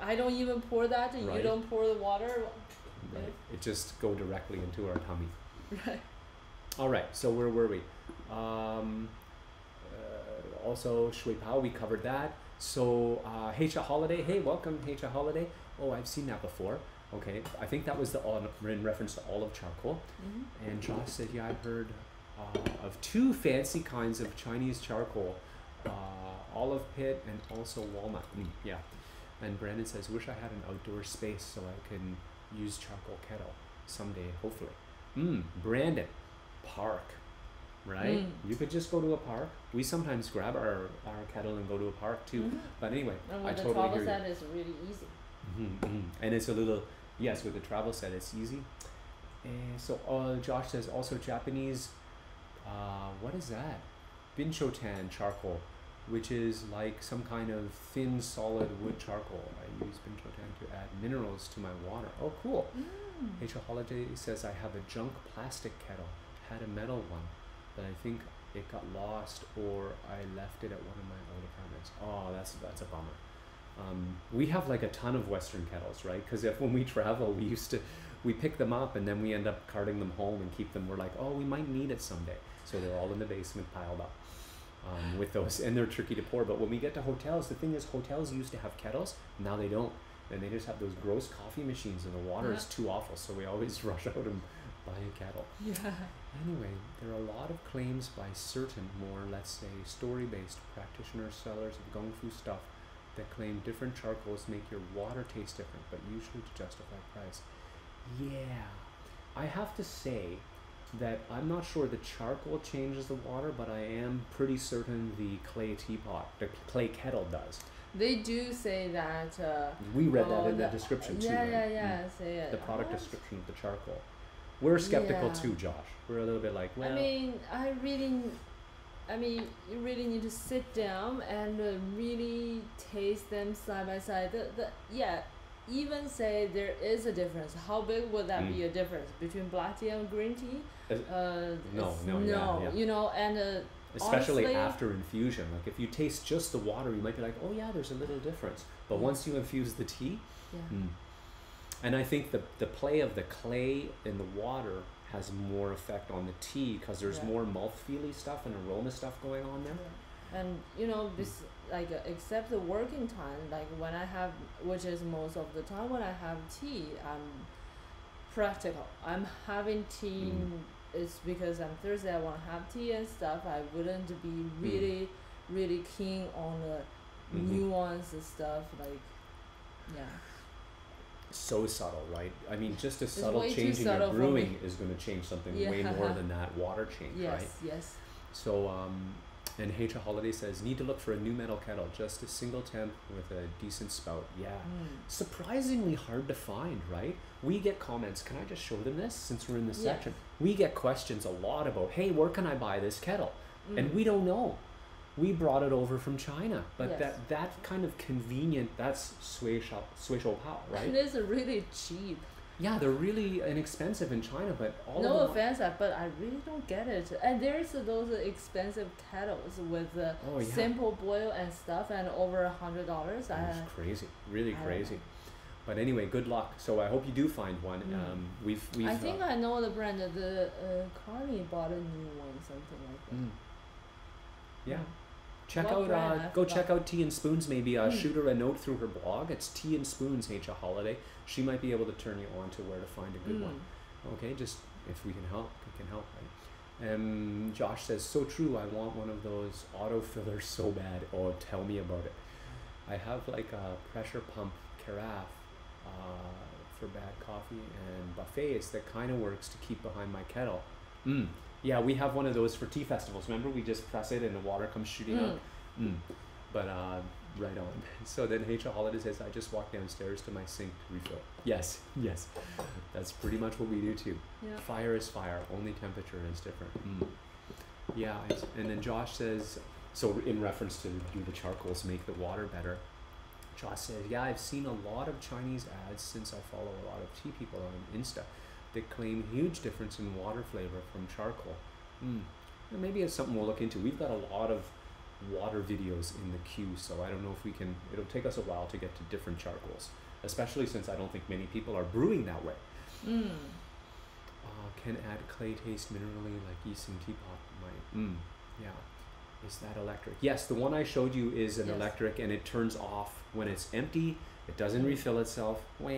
Speaker 2: I don't even pour that. You don't pour the water.
Speaker 1: Right. It just go directly into our tummy. (laughs)
Speaker 2: Right.
Speaker 1: All right. So where were we? Um, uh, also, Shui Pao, we covered that. So uh, Hecha Holiday. Hey, welcome Hecha Holiday. Oh, I've seen that before. Okay, I think that was the in reference to olive charcoal.
Speaker 2: hmm
Speaker 1: And Josh said, yeah, I've heard of two fancy kinds of Chinese charcoal, uh, olive pit and also walnut. Mm, yeah. And Brandon says, wish I had an outdoor space so I can use charcoal kettle someday, hopefully. Mm, Brandon, park, right?
Speaker 2: Mm.
Speaker 1: You could just go to a park. We sometimes grab our, our kettle and go to a park too.
Speaker 2: Mhm.
Speaker 1: But anyway,
Speaker 2: And
Speaker 1: I
Speaker 2: with the
Speaker 1: totally
Speaker 2: travel set is really easy.
Speaker 1: hmm hmm And it's a little, yes, with the travel set, it's easy. And so uh, Josh says also Japanese, uh, what is that? Binchotan charcoal, which is like some kind of thin, solid wood charcoal. I use Binchotan to add minerals to my water. Oh, cool.
Speaker 2: Mm.
Speaker 1: H.O. Holiday says I have a junk plastic kettle, had a metal one, but I think it got lost or I left it at one of my old apartments. Oh, that's that's a bummer. Um, we have like a ton of Western kettles, right? Because if when we travel, we used to we pick them up and then we end up carting them home and keep them. We're like, oh, we might need it someday, so they're all in the basement piled up. Um, with those, and they're tricky to pour. But when we get to hotels, the thing is, hotels used to have kettles. Now they don't and they just have those gross coffee machines and the water is too awful so we always (laughs) rush out and buy a kettle
Speaker 2: Yeah.
Speaker 1: anyway there are a lot of claims by certain more let's say story-based practitioner sellers of kung fu stuff that claim different charcoals make your water taste different but usually to justify price yeah i have to say that i'm not sure the charcoal changes the water but i am pretty certain the clay teapot the clay kettle does
Speaker 2: They do say that. Uh,
Speaker 1: we read that in the, description too
Speaker 2: Yeah,
Speaker 1: right?
Speaker 2: yeah,
Speaker 1: Mm
Speaker 2: yeah. Say it.
Speaker 1: the product
Speaker 2: Oh,
Speaker 1: description of the charcoal. We're skeptical
Speaker 2: Yeah.
Speaker 1: too, Josh. We're a little bit like, well,
Speaker 2: I mean, I really, I mean, you really need to sit down and uh, really taste them side by side. The, the, yeah, even say there is a difference. How big would that be
Speaker 1: Mm.
Speaker 2: a difference between black tea and green tea? Uh,
Speaker 1: No,
Speaker 2: it's-
Speaker 1: no, yeah, yeah.
Speaker 2: you know, and uh,
Speaker 1: especially
Speaker 2: honestly-
Speaker 1: after infusion. Like if you taste just the water, you might be like, oh yeah, there's a little difference. But once you infuse the tea,
Speaker 2: yeah,
Speaker 1: mm. and I think the the play of the clay in the water has more effect on the tea because there's
Speaker 2: Yeah.
Speaker 1: more mouthfeely stuff and aroma stuff going on there.
Speaker 2: And you know, bes- like except the working time, like when I have, which is most of the time when I have tea, I'm practical. I'm having tea.
Speaker 1: Mm.
Speaker 2: It's because I'm thirsty. I want to have tea and stuff. I wouldn't be really, really keen on the
Speaker 1: Mhm.
Speaker 2: nuance and stuff. Like, yeah,
Speaker 1: So subtle, right? I mean, just a subtle change in your
Speaker 2: subtle
Speaker 1: brewing is going to change something way more (laughs) than that water change,
Speaker 2: yes,
Speaker 1: right?
Speaker 2: yes.
Speaker 1: So, um, and H. Holiday says, need to look for a new metal kettle, just a single temp with a decent spout. Yeah.
Speaker 2: Mm.
Speaker 1: Surprisingly hard to find, right? We get comments. Can I just show them this since we're in this
Speaker 2: Yeah.
Speaker 1: section? We get questions a lot about, hey, where can I buy this kettle? And
Speaker 2: Mm.
Speaker 1: we don't know. We brought it over from China, but
Speaker 2: Yes.
Speaker 1: that that kind of convenient. That's sui shou pao, right?
Speaker 2: It is really cheap.
Speaker 1: Yeah, they're really inexpensive in China, but all
Speaker 2: no
Speaker 1: of them.
Speaker 2: offense, uh, but I really don't get it. And there's those expensive kettles with uh,
Speaker 1: Oh, yeah.
Speaker 2: simple boil and stuff, and over a hundred dollars.
Speaker 1: It's crazy, really
Speaker 2: I
Speaker 1: crazy. But anyway, good luck. So I hope you do find one.
Speaker 2: Mm.
Speaker 1: Um, we've we've.
Speaker 2: I think
Speaker 1: uh,
Speaker 2: I know the brand. uh, The uh, Carney bought a new one, something like that.
Speaker 1: mm. Yeah. check
Speaker 2: What
Speaker 1: out
Speaker 2: brand?
Speaker 1: uh,
Speaker 2: I
Speaker 1: go
Speaker 2: forgot.
Speaker 1: check out Tea and Spoons. Maybe uh,
Speaker 2: Hmm.
Speaker 1: shoot her a note through her blog. It's Tea and Spoons H a holiday. She might be able to turn you on to where to find a good one.
Speaker 2: Mm.
Speaker 1: Okay, just if we can help, we can help, right? Um, Josh says, so true. I want one of those auto fillers so bad. Oh, tell me about it. I have like a pressure pump carafe uh, for bad coffee and buffets that kind of works to keep behind my kettle. Mm. Yeah, we have one of those for tea festivals. Remember, we just press it and the water comes shooting out.
Speaker 2: Mm.
Speaker 1: Mm. But uh, right on. (laughs) So then H.A. Holiday says, I just walk downstairs to my sink to refill. Yes, yes. That's pretty much what we do too.
Speaker 2: Yeah.
Speaker 1: Fire is fire, only temperature is different. Mm. Yeah, and then Josh says, so in reference to do the charcoals make the water better. Josh says, yeah, I've seen a lot of Chinese ads since I follow a lot of tea people on Insta that claim huge difference in water flavor from charcoal. Mm. Maybe it's something we'll look into. We've got a lot of water videos in the queue, so I don't know if we can. It'll take us a while to get to different charcoals, especially since I don't think many people are brewing that way.
Speaker 2: Mm.
Speaker 1: Uh, can add clay taste minerally like Yixing teapot might. Mm, yeah. Is that electric? Yes, the one I showed you is an
Speaker 2: Yes.
Speaker 1: electric and it turns off when it's empty. It doesn't refill itself. Wah.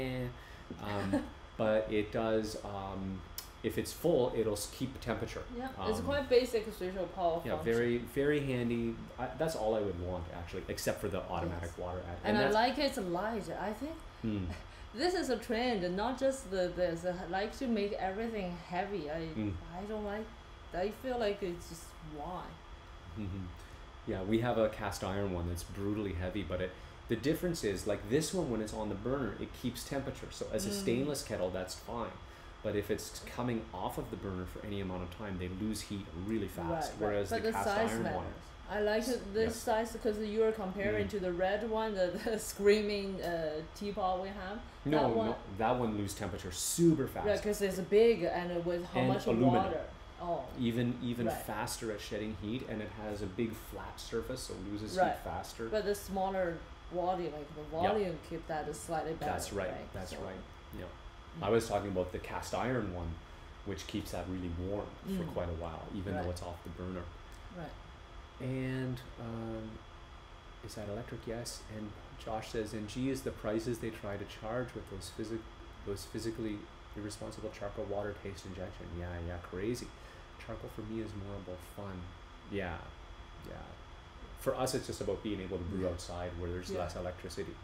Speaker 1: Um, (laughs) but it does, um, if it's full, it'll keep temperature.
Speaker 2: Yeah, it's
Speaker 1: Um,
Speaker 2: quite basic special power
Speaker 1: Yeah,
Speaker 2: function.
Speaker 1: very, very handy. I, that's all I would want actually, except for the automatic water add.
Speaker 2: And, I like it's light. I think
Speaker 1: mm, (laughs)
Speaker 2: this is a trend, and not just the this. I like to make everything heavy. I
Speaker 1: Mm.
Speaker 2: I don't like. I feel like it's just why.
Speaker 1: hmm Yeah, we have a cast iron one that's brutally heavy, but it the difference is like this one when it's on the burner, it keeps temperature. So as a
Speaker 2: Mm.
Speaker 1: stainless kettle, that's fine. But if it's coming off of the burner for any amount of time, they lose heat really fast.
Speaker 2: Right, right.
Speaker 1: Whereas
Speaker 2: but
Speaker 1: the
Speaker 2: the
Speaker 1: cast
Speaker 2: size
Speaker 1: iron
Speaker 2: matters.
Speaker 1: one,
Speaker 2: I like this
Speaker 1: Yes.
Speaker 2: size because you are comparing
Speaker 1: Mm.
Speaker 2: to the red one, the, (laughs) the screaming uh, teapot we have.
Speaker 1: no,
Speaker 2: That one-
Speaker 1: no, that one lose temperature super fast.
Speaker 2: Yeah, because it's big and with how
Speaker 1: And
Speaker 2: much
Speaker 1: aluminum.
Speaker 2: water. Oh,
Speaker 1: even even
Speaker 2: Right.
Speaker 1: faster at shedding heat, and it has a big flat surface, so loses
Speaker 2: Right.
Speaker 1: heat faster.
Speaker 2: but the smaller volume, like the volume, keep that slightly better.
Speaker 1: That's right. That's
Speaker 2: So,
Speaker 1: right. Yeah. I was talking about the cast iron one, which keeps that really warm for
Speaker 2: Mm.
Speaker 1: quite a while, even though it's off the burner.
Speaker 2: Right.
Speaker 1: And um, is that electric? Yes. And Josh says, and gee, is the prices they try to charge with those physic, those physically irresponsible charcoal water paste injection. Yeah, yeah, crazy. Charcoal for me is more about fun. Yeah, yeah. For us, it's just about being able to brew outside where there's
Speaker 2: Yeah.
Speaker 1: less electricity.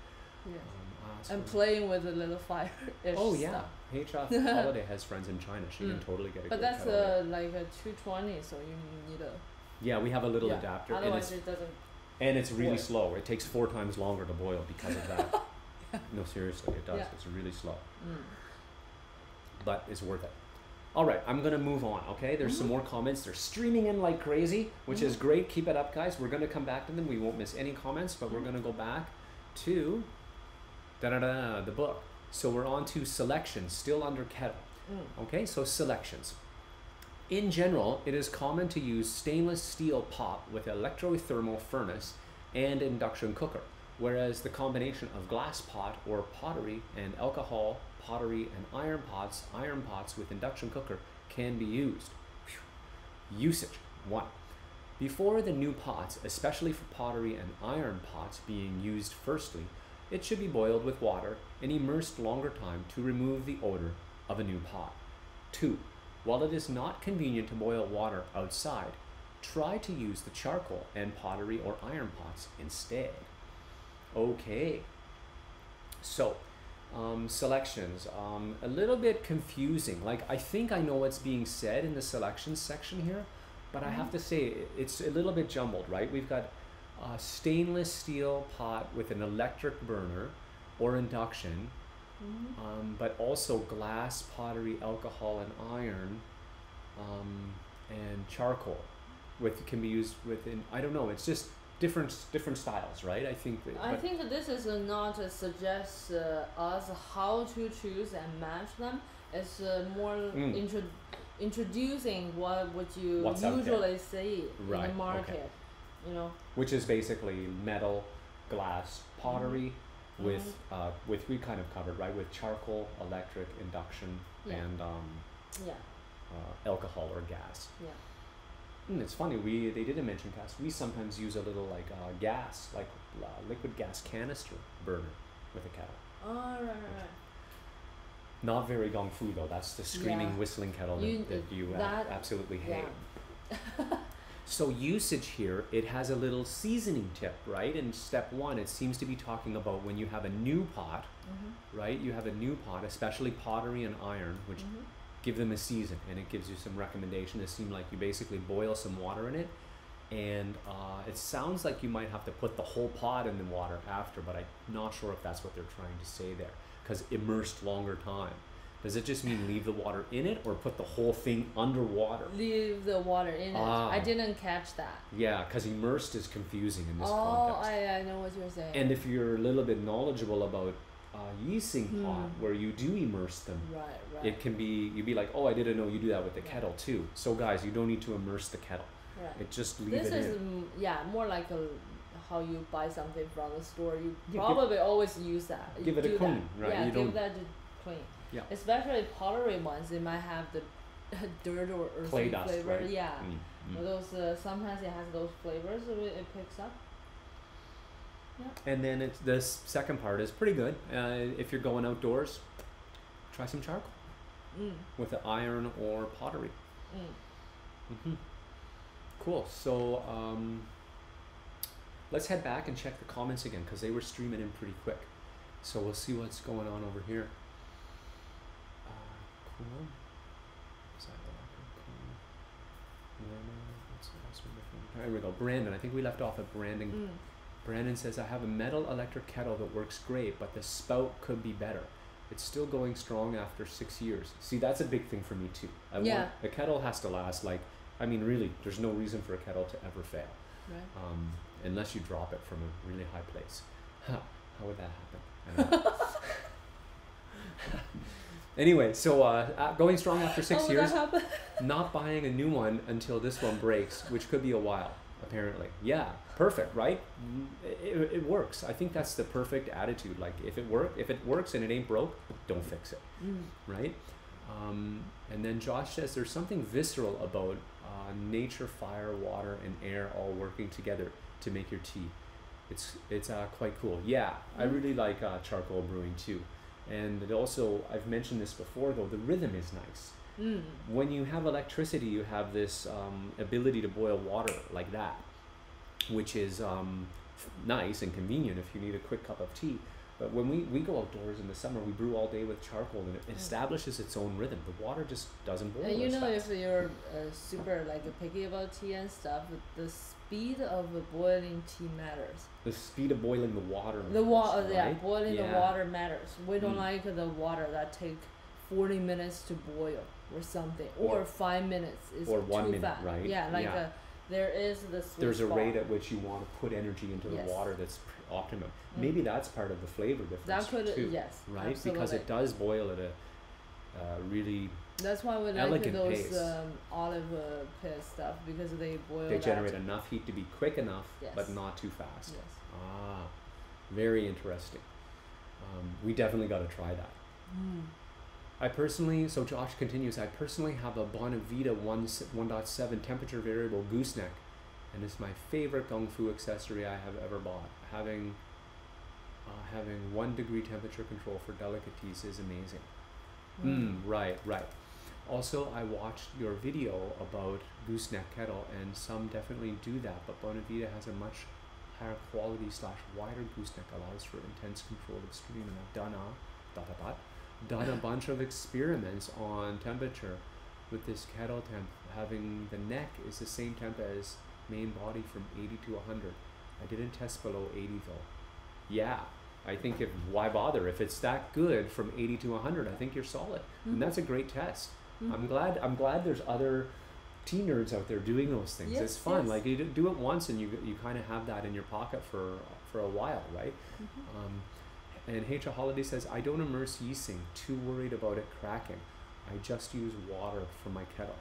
Speaker 2: Yeah.
Speaker 1: Um, ah,
Speaker 2: And playing with a little fire.
Speaker 1: Oh yeah, HF (laughs) Holiday has friends in China. She can
Speaker 2: Mm.
Speaker 1: totally get a
Speaker 2: But that's
Speaker 1: there.
Speaker 2: uh, like a 220, so you need a.
Speaker 1: Yeah, we have a little
Speaker 2: yeah.
Speaker 1: adapter, and
Speaker 2: Otherwise,
Speaker 1: it's
Speaker 2: it doesn't.
Speaker 1: and it's really
Speaker 2: work.
Speaker 1: slow. It takes four times longer to boil because of that. (laughs) no, seriously, it does.
Speaker 2: Yeah.
Speaker 1: It's really slow,
Speaker 2: Mm.
Speaker 1: but it's worth it. All right, I'm gonna move on. Okay, there's some
Speaker 2: Mhm.
Speaker 1: more comments. They're streaming in like crazy, which is
Speaker 2: Mhm.
Speaker 1: great. Keep it up, guys. We're gonna come back to them. We won't miss any comments, but we're
Speaker 2: Mhm.
Speaker 1: gonna go back to da da da the book. So we're on to selections, still under kettle.
Speaker 2: Mm.
Speaker 1: Okay, so selections. In general, it is common to use stainless steel pot with electrothermal furnace and induction cooker, whereas the combination of glass pot or pottery and alcohol, pottery and iron pots, iron pots with induction cooker can be used. Phew. Usage 1. Before the new pots, especially for pottery and iron pots being used firstly, it should be boiled with water and immersed longer time to remove the odor of a new pot. 2. While it is not convenient to boil water outside, try to use the charcoal and pottery or iron pots instead. Okay. So, um, selections. Um, a little bit confusing. Like, I think I know what's being said in the selections section here, but I have
Speaker 2: Mhm.
Speaker 1: to say it's a little bit jumbled, right? We've got a stainless steel pot with an electric burner or induction,
Speaker 2: Mhm.
Speaker 1: um, but also glass, pottery, alcohol, and iron, um, and charcoal, with can be used within. I don't know. It's just different different styles, right? I think. That,
Speaker 2: I think this is not uh, suggest uh, us how to choose and match them. It's uh, more
Speaker 1: Mm.
Speaker 2: intro- introducing what would you
Speaker 1: What's
Speaker 2: usually see in
Speaker 1: Right,
Speaker 2: the
Speaker 1: okay.
Speaker 2: You know.
Speaker 1: which is basically metal, glass, pottery, with uh, with we kind of covered right with charcoal, electric, induction,
Speaker 2: Yeah.
Speaker 1: and um,
Speaker 2: Yeah.
Speaker 1: uh, alcohol or gas.
Speaker 2: Yeah.
Speaker 1: Mm, it's funny. We they didn't mention gas. We sometimes use a little like uh, gas, like uh, liquid gas canister burner with a kettle.
Speaker 2: Oh, right, right, right.
Speaker 1: Not very gong fu though. That's the screaming,
Speaker 2: Yeah.
Speaker 1: whistling kettle
Speaker 2: You-
Speaker 1: that, that you
Speaker 2: that-
Speaker 1: absolutely hate.
Speaker 2: Yeah. (laughs)
Speaker 1: So usage here, it has a little seasoning tip, right? In step one, it seems to be talking about when you have a new pot,
Speaker 2: Mm-hmm.
Speaker 1: right? You have a new pot, especially pottery and iron, which
Speaker 2: mm-hmm.
Speaker 1: give them a season, and it gives you some recommendation. It seems like you basically boil some water in it, and uh, it sounds like you might have to put the whole pot in the water after, but I'm not sure if that's what they're trying to say there. Because immersed longer time. Does it just mean leave the water in it, or put the whole thing underwater?
Speaker 2: Leave the water in it.
Speaker 1: Ah.
Speaker 2: I didn't catch that.
Speaker 1: Yeah, because immersed is confusing in this
Speaker 2: oh,
Speaker 1: context.
Speaker 2: I, I know what you're saying.
Speaker 1: And if you're a little bit knowledgeable about uh, Yixing pot,
Speaker 2: Hmm.
Speaker 1: where you do immerse them,
Speaker 2: right, right,
Speaker 1: it can be you'd be like, oh, I didn't know you do that with the
Speaker 2: Yeah.
Speaker 1: kettle too. So guys, you don't need to immerse the kettle.
Speaker 2: right.
Speaker 1: It just leave
Speaker 2: This
Speaker 1: it
Speaker 2: is
Speaker 1: in.
Speaker 2: yeah more like a, how you buy something from the store. You
Speaker 1: give-
Speaker 2: probably always use that. You
Speaker 1: give it a clean,
Speaker 2: that.
Speaker 1: right,
Speaker 2: Yeah,
Speaker 1: you
Speaker 2: give
Speaker 1: don't-
Speaker 2: that clean.
Speaker 1: Yeah.
Speaker 2: Especially pottery ones, they might have the (laughs) dirt or earthy
Speaker 1: Clay dust,
Speaker 2: flavor.
Speaker 1: right?
Speaker 2: Yeah.
Speaker 1: Mm, mm.
Speaker 2: Those uh, sometimes it has those flavors, it, picks up. Yeah.
Speaker 1: And then it's this second part is pretty good. Uh, if you're going outdoors, try some charcoal
Speaker 2: Mm,
Speaker 1: with the iron or pottery.
Speaker 2: mm.
Speaker 1: hmm Cool. So um, let's head back and check the comments again because they were streaming in pretty quick. So we'll see what's going on over here. Cool. Is that cool? Norma, what's else we looking- There we go. Brandon. I think we left off at Brandon.
Speaker 2: Mm.
Speaker 1: Brandon says, I have a metal electric kettle that works great, but the spout could be better. It's still going strong after six years. See, that's a big thing for me too. I
Speaker 2: Yeah.
Speaker 1: want a kettle has to last like I mean really, there's no reason for a kettle to ever fail.
Speaker 2: Right.
Speaker 1: Um, unless you drop it from a really high place. Huh, how would that happen? (laughs) I don't know. anyway, so uh, going strong after six years, not buying a new one until this one breaks, which could be a while, apparently. Yeah, perfect, right? Mm, It, it works. I think that's the perfect attitude. Like if it work, if it works and it ain't broke, don't fix it,
Speaker 2: Mm.
Speaker 1: right? Um, and then Josh says there's something visceral about uh, nature, fire, water, and air all working together to make your tea. It's it's uh, quite cool. Yeah, I
Speaker 2: Mm.
Speaker 1: really like uh, charcoal brewing too. And it also, I've mentioned this before though, the rhythm is nice
Speaker 2: Mm.
Speaker 1: when you have electricity, you have this um, ability to boil water like that, which is um, nice and convenient if you need a quick cup of tea. But when we, we go outdoors in the summer, we brew all day with charcoal and it
Speaker 2: Mm.
Speaker 1: establishes its own rhythm. The water just doesn't boil.
Speaker 2: And you know,
Speaker 1: fast.
Speaker 2: if you're uh, super like picky about tea and stuff, the speed of boiling tea matters.
Speaker 1: the speed of boiling the water.
Speaker 2: The water,
Speaker 1: matters,
Speaker 2: yeah,
Speaker 1: right?
Speaker 2: boiling the water matters. We don't
Speaker 1: Mm.
Speaker 2: like the water that take forty minutes to boil or something, or,
Speaker 1: Or-
Speaker 2: five minutes is
Speaker 1: or one
Speaker 2: too
Speaker 1: minute,
Speaker 2: fast.
Speaker 1: right?
Speaker 2: Yeah, like
Speaker 1: Yeah.
Speaker 2: Uh, there is the
Speaker 1: There's a rate at which you want to put energy into the
Speaker 2: Yes.
Speaker 1: water that's optimum.
Speaker 2: Mm.
Speaker 1: Maybe that's part of the flavor difference
Speaker 2: that could
Speaker 1: too,
Speaker 2: yes,
Speaker 1: right?
Speaker 2: absolutely.
Speaker 1: Because it does boil at a uh, really
Speaker 2: That's why we like those um, olive uh, pit stuff because they boil.
Speaker 1: they
Speaker 2: that.
Speaker 1: generate enough heat to be quick enough, but not too fast.
Speaker 2: Yes.
Speaker 1: Ah, very interesting. Um, we definitely got to try that.
Speaker 2: Mm.
Speaker 1: I personally, so Josh continues, I personally have a Bonavita 1, 1.7 temperature variable gooseneck, and it's my favorite Kung Fu accessory I have ever bought. Having uh, having one degree temperature control for delicacies is amazing. Mm, right, right. Also, I watched your video about gooseneck kettle, and some definitely do that, but Bonavita has a much higher quality slash wider gooseneck allows for intense control of stream, and I've done a dot dot dot done a (laughs) bunch of experiments on temperature with this kettle temp. Having the neck is the same temp as main body from 80 to 100. I didn't test below 80 though. Yeah, I think if why bother if it's that good from 80 to 100, I think you're solid,
Speaker 2: Mhm.
Speaker 1: and that's a great test.
Speaker 2: Mhm.
Speaker 1: I'm glad. I'm glad there's other tea nerds out there doing those things.
Speaker 2: Yes,
Speaker 1: it's fun.
Speaker 2: yes.
Speaker 1: Like you do- do it once, and you you kind of have that in your pocket for for a while, right?
Speaker 2: Mhm.
Speaker 1: Um, and H. Holiday says, I don't immerse Yixing, too worried about it cracking. I just use water for my kettle.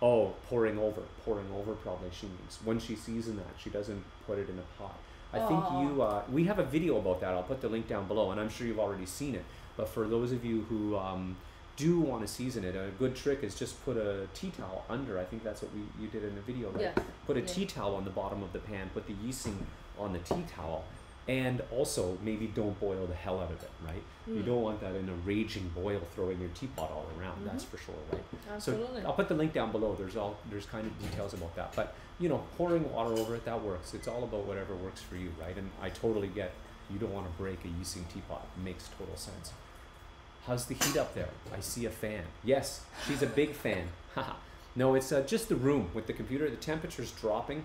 Speaker 1: Oh, pouring over. Pouring over probably she means. When she seasons that, she doesn't put it in a pot. I think
Speaker 2: Oh.
Speaker 1: you, uh, we have a video about that. I'll put the link down below, and I'm sure you've already seen it. But for those of you who um, do want to season it, a good trick is just put a tea towel under. I think that's what we you did in the video, right?
Speaker 2: Yeah.
Speaker 1: Put a
Speaker 2: Yeah.
Speaker 1: tea towel on the bottom of the pan. Put the Yixing on the tea towel, and also maybe don't boil the hell out of it, right? You
Speaker 2: Mm.
Speaker 1: don't want that in a raging boil, throwing your teapot all around. That's
Speaker 2: Mhm.
Speaker 1: for sure, right?
Speaker 2: Absolutely.
Speaker 1: So I'll put the link down below. There's all there's kind of details about that. But you know, pouring water over it that works. It's all about whatever works for you, right? And I totally get you don't want to break a Yixing teapot. It makes total sense. How's the heat up there? I see a fan. Yes, she's a big fan. (laughs) No, it's uh, just the room with the computer. The temperature's dropping.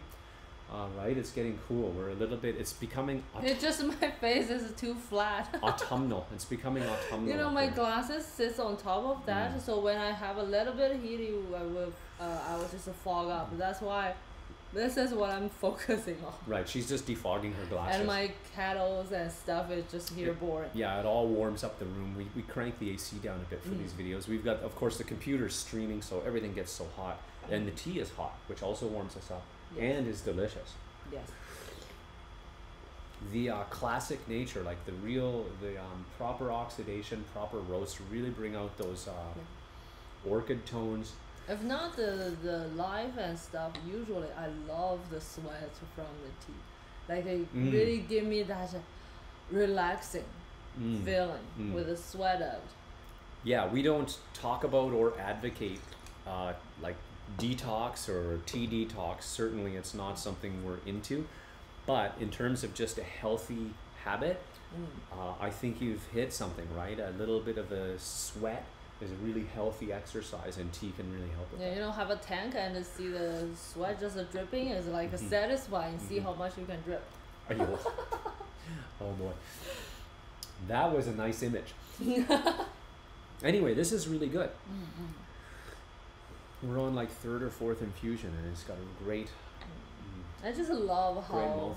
Speaker 1: Uh, right, it's getting cool. We're a little bit. It's becoming
Speaker 2: It's just (laughs) my face is too flat. (laughs)
Speaker 1: autumnal. It's becoming autumnal.
Speaker 2: You know, my
Speaker 1: there.
Speaker 2: glasses sits on top of that,
Speaker 1: Mm.
Speaker 2: so when I have a little bit of heat, I will, uh, I will just fog up. That's why, this is what I'm (laughs) focusing on.
Speaker 1: Right, she's just defogging her glasses.
Speaker 2: And my kettles and stuff is just here boring.
Speaker 1: Yeah, it all warms up the room. We, we crank the AC down a bit for
Speaker 2: Mm.
Speaker 1: these videos. We've got, of course, the computer's streaming, so everything gets so hot. And the tea is hot, which also warms us up
Speaker 2: Yes.
Speaker 1: and is delicious.
Speaker 2: Yes.
Speaker 1: The uh, classic nature, like the real, the um, proper oxidation, proper roast, really bring out those uh, orchid tones.
Speaker 2: If not the the life and stuff, usually I love the sweat from the tea. Like they
Speaker 1: Mm.
Speaker 2: really give me that relaxing
Speaker 1: Mm.
Speaker 2: feeling
Speaker 1: Mm.
Speaker 2: with the sweat out.
Speaker 1: Yeah, we don't talk about or advocate uh, like detox or tea detox. Certainly, it's not something we're into. But in terms of just a healthy habit,
Speaker 2: Mm.
Speaker 1: uh, I think you've hit something, right? A little bit of a sweat is a really healthy exercise, and tea can really help with
Speaker 2: Yeah, you know, have a tank and see the sweat just dripping is like
Speaker 1: Mhm.
Speaker 2: satisfying. See
Speaker 1: Mhm.
Speaker 2: how much you can drip.
Speaker 1: Are you- (laughs) oh boy, that was a nice image. (laughs) anyway, this is really good. We're on like third or fourth infusion, and it's got a great,
Speaker 2: I just love
Speaker 1: great
Speaker 2: how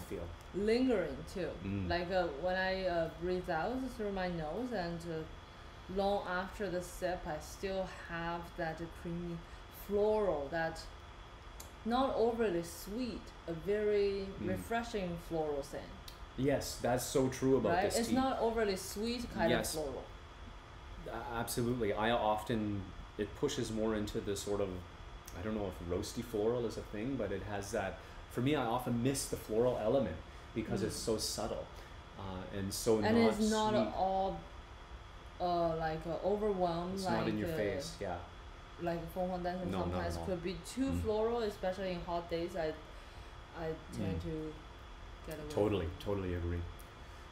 Speaker 2: lingering too.
Speaker 1: Mm.
Speaker 2: Like uh, when I uh, breathe out through my nose and uh, long after the sip, I still have that creamy floral that not overly sweet, a very
Speaker 1: Mm.
Speaker 2: refreshing floral scent.
Speaker 1: Yes, that's so true about
Speaker 2: right?
Speaker 1: this
Speaker 2: It's
Speaker 1: tea.
Speaker 2: not overly sweet kind
Speaker 1: Yes.
Speaker 2: of floral.
Speaker 1: Absolutely. I often it pushes more into the sort of I don't know if roasty floral is a thing, but it has that. For me, I often miss the floral element because
Speaker 2: Mm.
Speaker 1: it's so subtle uh, and so
Speaker 2: and
Speaker 1: not
Speaker 2: it's not
Speaker 1: sweet.
Speaker 2: all uh, like uh, overwhelmed
Speaker 1: it's
Speaker 2: like
Speaker 1: not in your
Speaker 2: uh,
Speaker 1: face. Yeah.
Speaker 2: like Feng Huang Dan Cong
Speaker 1: No, not at
Speaker 2: sometimes could be too
Speaker 1: Mm.
Speaker 2: floral, especially in hot days. I I tend
Speaker 1: Mm.
Speaker 2: to get away.
Speaker 1: Totally, totally agree.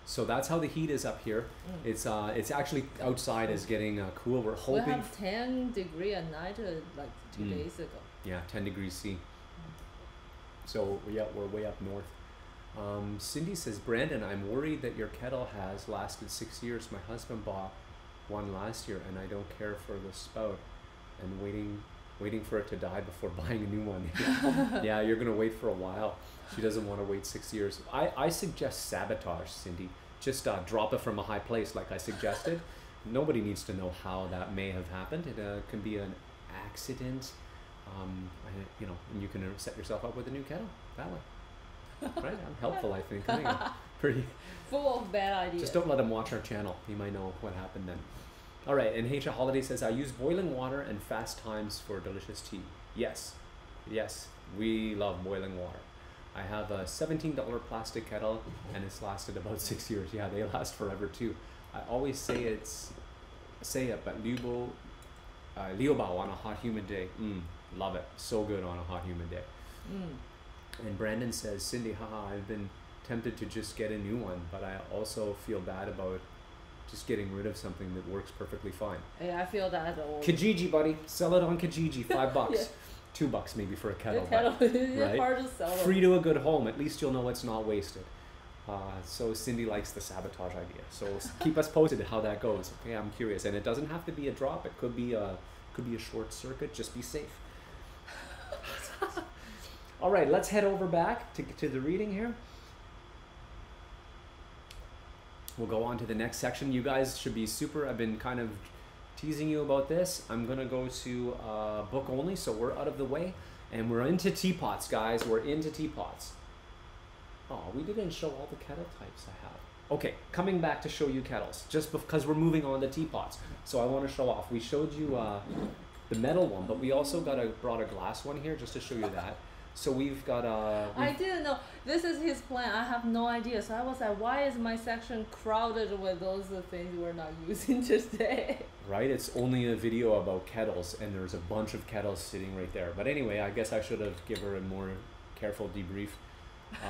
Speaker 1: So that's how the heat is up here.
Speaker 2: Mm.
Speaker 1: It's uh, it's actually outside is getting uh, cool. We're hoping.
Speaker 2: we have ten degree at night uh, like two
Speaker 1: Mm.
Speaker 2: days ago.
Speaker 1: Yeah, 10 degrees C. So, yeah, we're way up north. Um, Cindy says, Brandon, I'm worried that your kettle has lasted six years. My husband bought one last year, and I don't care for the spout, and waiting, waiting for it to die before (laughs) buying a new one. (laughs) yeah, you're gonna wait for a while. She doesn't want to wait six years. I, I suggest sabotage, Cindy. Just uh, drop it from a high place, like I suggested. Nobody needs to know how that may have happened. It uh, can be an accident um, and, you know, and you can uh, set yourself up with a new kettle that way. (laughs) right? I'm helpful, I think. I think pretty.
Speaker 2: Full of bad ideas.
Speaker 1: Just don't let him watch our channel. He might know what happened then. All right, and Hacha Holiday says, I use boiling water and fast times for delicious tea. Yes, yes, we love boiling water. I have a $17 plastic kettle and it's lasted about (laughs) six years. Yeah, they last forever too. I always say it's, say it, but Liu Bo, uh, Liu Bao on a hot, humid day. Mm, love it. So good on a hot, humid day.
Speaker 2: Mm.
Speaker 1: And Brandon says, Cindy, haha, I've been tempted to just get a new one, but I also feel bad about just getting rid of something that works perfectly fine.
Speaker 2: Yeah, I feel that old.
Speaker 1: Kijiji, buddy, sell it on Kijiji, (laughs) five bucks,
Speaker 2: Yeah.
Speaker 1: two bucks maybe for a
Speaker 2: The
Speaker 1: kettle,
Speaker 2: kettle (laughs) is
Speaker 1: right?
Speaker 2: hard to sell.
Speaker 1: but
Speaker 2: them.
Speaker 1: free to a good home. At least you'll know it's not wasted. Uh, so Cindy likes the sabotage idea. So (laughs) keep us posted how that goes. Okay, I'm curious, and it doesn't have to be a drop. It could be a could be a short circuit. Just be safe. All right, let's head over back to, to the reading here. We'll go on to the next section. You guys should be super. I've been kind of teasing you about this. I'm to go to uh, book only, so we're out of the way. And we're into teapots, guys. We're into teapots. Oh, we didn't show all the kettle types I have. Okay, coming back to show you kettles, just because we're moving on to teapots. So I want to show off. We showed you uh, the metal one, but we also got a brought a glass one here just to show you that. So we've got a.
Speaker 2: I didn't know. This is his plan. I have no idea. So I was like, why is my section crowded with those uh, things we're not (laughs) using today?
Speaker 1: Right, it's only a video about kettles, and there's a bunch of kettles sitting right there. But anyway, I guess I should have given her a more careful debrief.